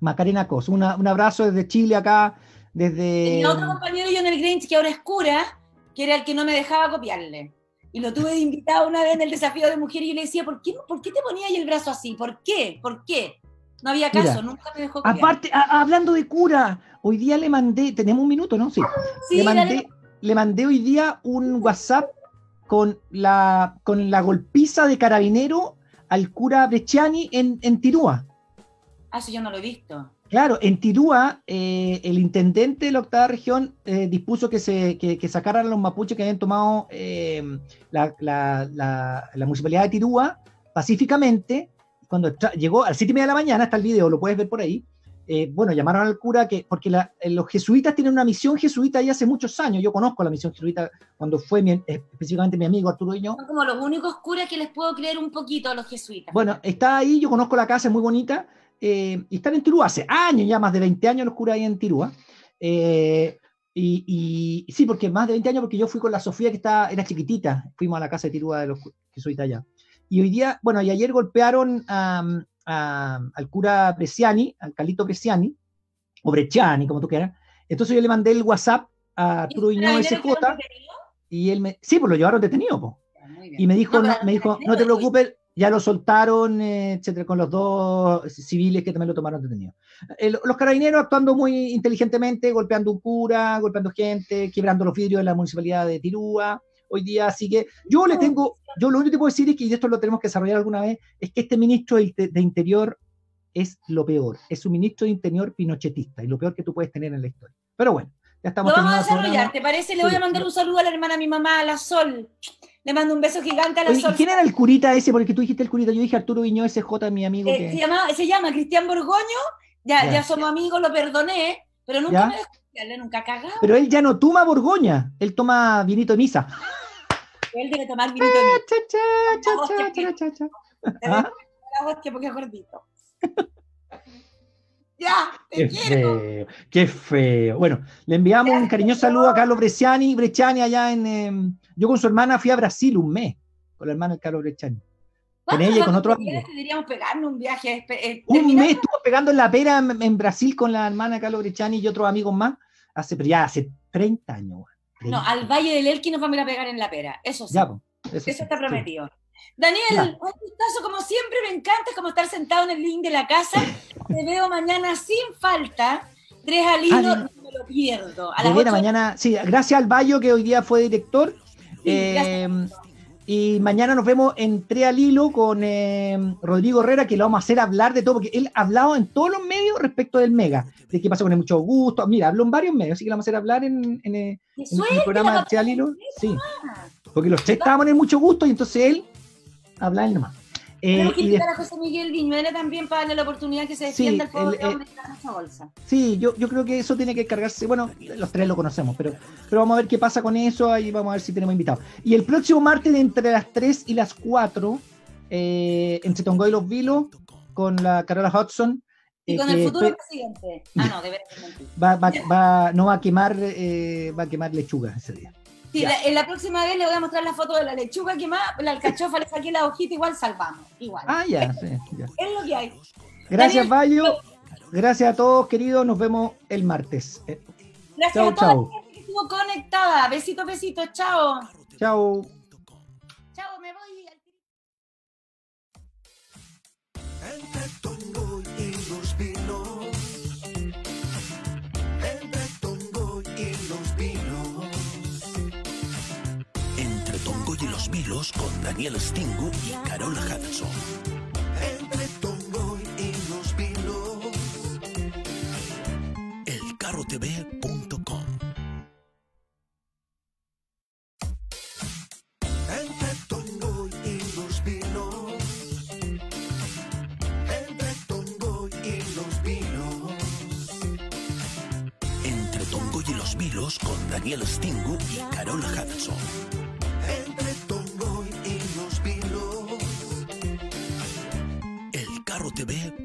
Macarena Cos. Una- un abrazo desde Chile acá, desde... Tenía otro compañero yo en el Grange que ahora es cura, que era el que no me dejaba copiarle. Y lo tuve de invitado una vez en el desafío de mujer y yo le decía, ¿por qué, ¿por qué te ponías ahí el brazo así? ¿Por qué? ¿Por qué? No había caso, Mira, nunca me dejó culiar. Aparte, a- hablando de cura, hoy día le mandé, tenemos un minuto, ¿no? Sí. Sí, le, dale. mandé, le mandé hoy día un WhatsApp con la, con la golpiza de carabinero al cura Bresciani en, en Tirúa. Ah, eso yo no lo he visto. Claro, en Tirúa, eh, el intendente de la octava región eh, dispuso que se que, que sacaran a los mapuches que habían tomado eh, la, la- la- la municipalidad de Tirúa pacíficamente. Cuando llegó a las siete y media de la mañana, está el video, lo puedes ver por ahí. eh, bueno, llamaron al cura que, porque los jesuitas tienen una misión jesuita ahí hace muchos años. Yo conozco la misión jesuita cuando fue mi- específicamente mi amigo Arturo Iñó. Son como los únicos curas que les puedo creer un poquito a los jesuitas. Bueno, está ahí, yo conozco la casa, es muy bonita, eh, y están en Tirúa hace años, ya más de 20 años los curas ahí en Tirúa. Eh, y, y- sí, porque más de 20 años, porque yo fui con la Sofía que estaba, era chiquitita, fuimos a la casa de Tirúa de los cu- jesuitas allá. Y hoy día, bueno, y ayer golpearon a- a- al cura Bresciani, al Calito Bresciani, o Bresciani, como tú quieras. Entonces yo le mandé el WhatsApp a Arturo Iñó ¿Carabineros SJ, y él me, sí, pues lo llevaron detenido, pues. Y me dijo, No, no, me dijo, no te preocupes, ya lo soltaron, eh, etcétera, con los dos civiles que también lo tomaron detenido. Lo- los carabineros actuando muy inteligentemente, golpeando un cura, golpeando gente, quebrando los vidrios de la municipalidad de Tirúa. Hoy día, así que yo le tengo, yo lo único que puedo decir es que, y esto lo tenemos que desarrollar alguna vez, es que este ministro de, de Interior es lo peor. Es un ministro de Interior pinochetista y lo peor que tú puedes tener en la historia. Pero bueno, ya estamos Lo vamos a desarrollar. ¿te parece? Le voy a mandar un saludo a la hermana de mi mamá, a la Sol. Le mando un beso gigante a la Oye, ¿y Sol. ¿Quién era el curita ese? Porque tú dijiste el curita, yo dije Arturo Viñó, SJ, mi amigo. Eh, que... se, llama, se llama Cristian Borgoño, ya, Ya. ya. somos amigos, lo perdoné, pero nunca Ya. me dejó nunca. Pero él ya no toma Borgoña, él toma vinito de misa. Él debe tomar vinito de mí. Cha, cha, cha, cha, cha, cha, cha. ¿Ah? Porque es gordito. Ya, te Qué quiero. feo, qué feo. Bueno, le enviamos un cariñoso saludo a Carlos Bresciani, Bresciani allá en... em, yo con su hermana fui a Brasil un mes, con la hermana de Carlos Bresciani. Con ¿Cuántos ella y con otro amigo. Deberíamos pegarnos un viaje. espe- eh, Un mes estuvo pegando en la pera en, en Brasil con la hermana de Carlos Bresciani y otros amigos más, hace, pero ya hace 30 años. No, 30. al Valle del Elqui nos vamos a ir a pegar en la pera. Eso sí. Ya, pues, eso, Eso sí, está sí. Daniel, un gustazo como siempre, me encanta es como estar sentado en el link de la casa. Te veo mañana sin falta. Tres al hilo, Ah, no me lo pierdo. A las mañana, sí, gracias al Bayo que hoy día fue director. Sí, Eh, y mañana nos vemos en Tres al Hilo con eh, Rodrigo Herrera, que lo vamos a hacer hablar de todo, porque él ha hablado en todos los medios respecto del Mega, de qué pasa con el mucho gusto. Mira, habló en varios medios, así que lo vamos a hacer hablar en, en, eh, el programa Tres al Hilo. Sí, porque los tres estábamos en el mucho gusto y entonces él habla él nomás. Eh, Tenemos que invitar a José Miguel Viñuela también para darle la oportunidad que se Sí, defienda el pobre el, eh, hombre que está en esa bolsa. Sí, yo, yo creo que eso tiene que cargarse. Bueno, los tres lo conocemos, pero, pero vamos a ver qué pasa con eso. Ahí vamos a ver si tenemos invitados. Y el próximo martes, entre las 3 y las 4, eh, entre Tongo y los Vilos, con la Carola Hudson. Y eh, con el futuro presidente. Ah, no, de (laughs) mentira. va, va, va- no va a quemar, eh, va a quemar lechuga ese día. Sí, la, en la próxima vez le voy a mostrar la foto de la lechuga que más, la alcachofa le saqué la hojita, igual salvamos. Igual. Ah, ya, sí, ya. Es lo que hay. Gracias, Bayo. Gracias a todos, queridos. Nos vemos el martes. Eh, Gracias Chau, a toda chau. la gente que estuvo conectada. Besitos, besitos. Chao. chao. Chao, me voy. Vilos con Daniel Stingu y Carola Hanson. Entre Tongo y los vinos. elcarrotv.com Entre Tongo y los vinos. Entre Tongo y los vinos. Entre Tongo y los Vilos con Daniel Stingu y Carola Hanson. TV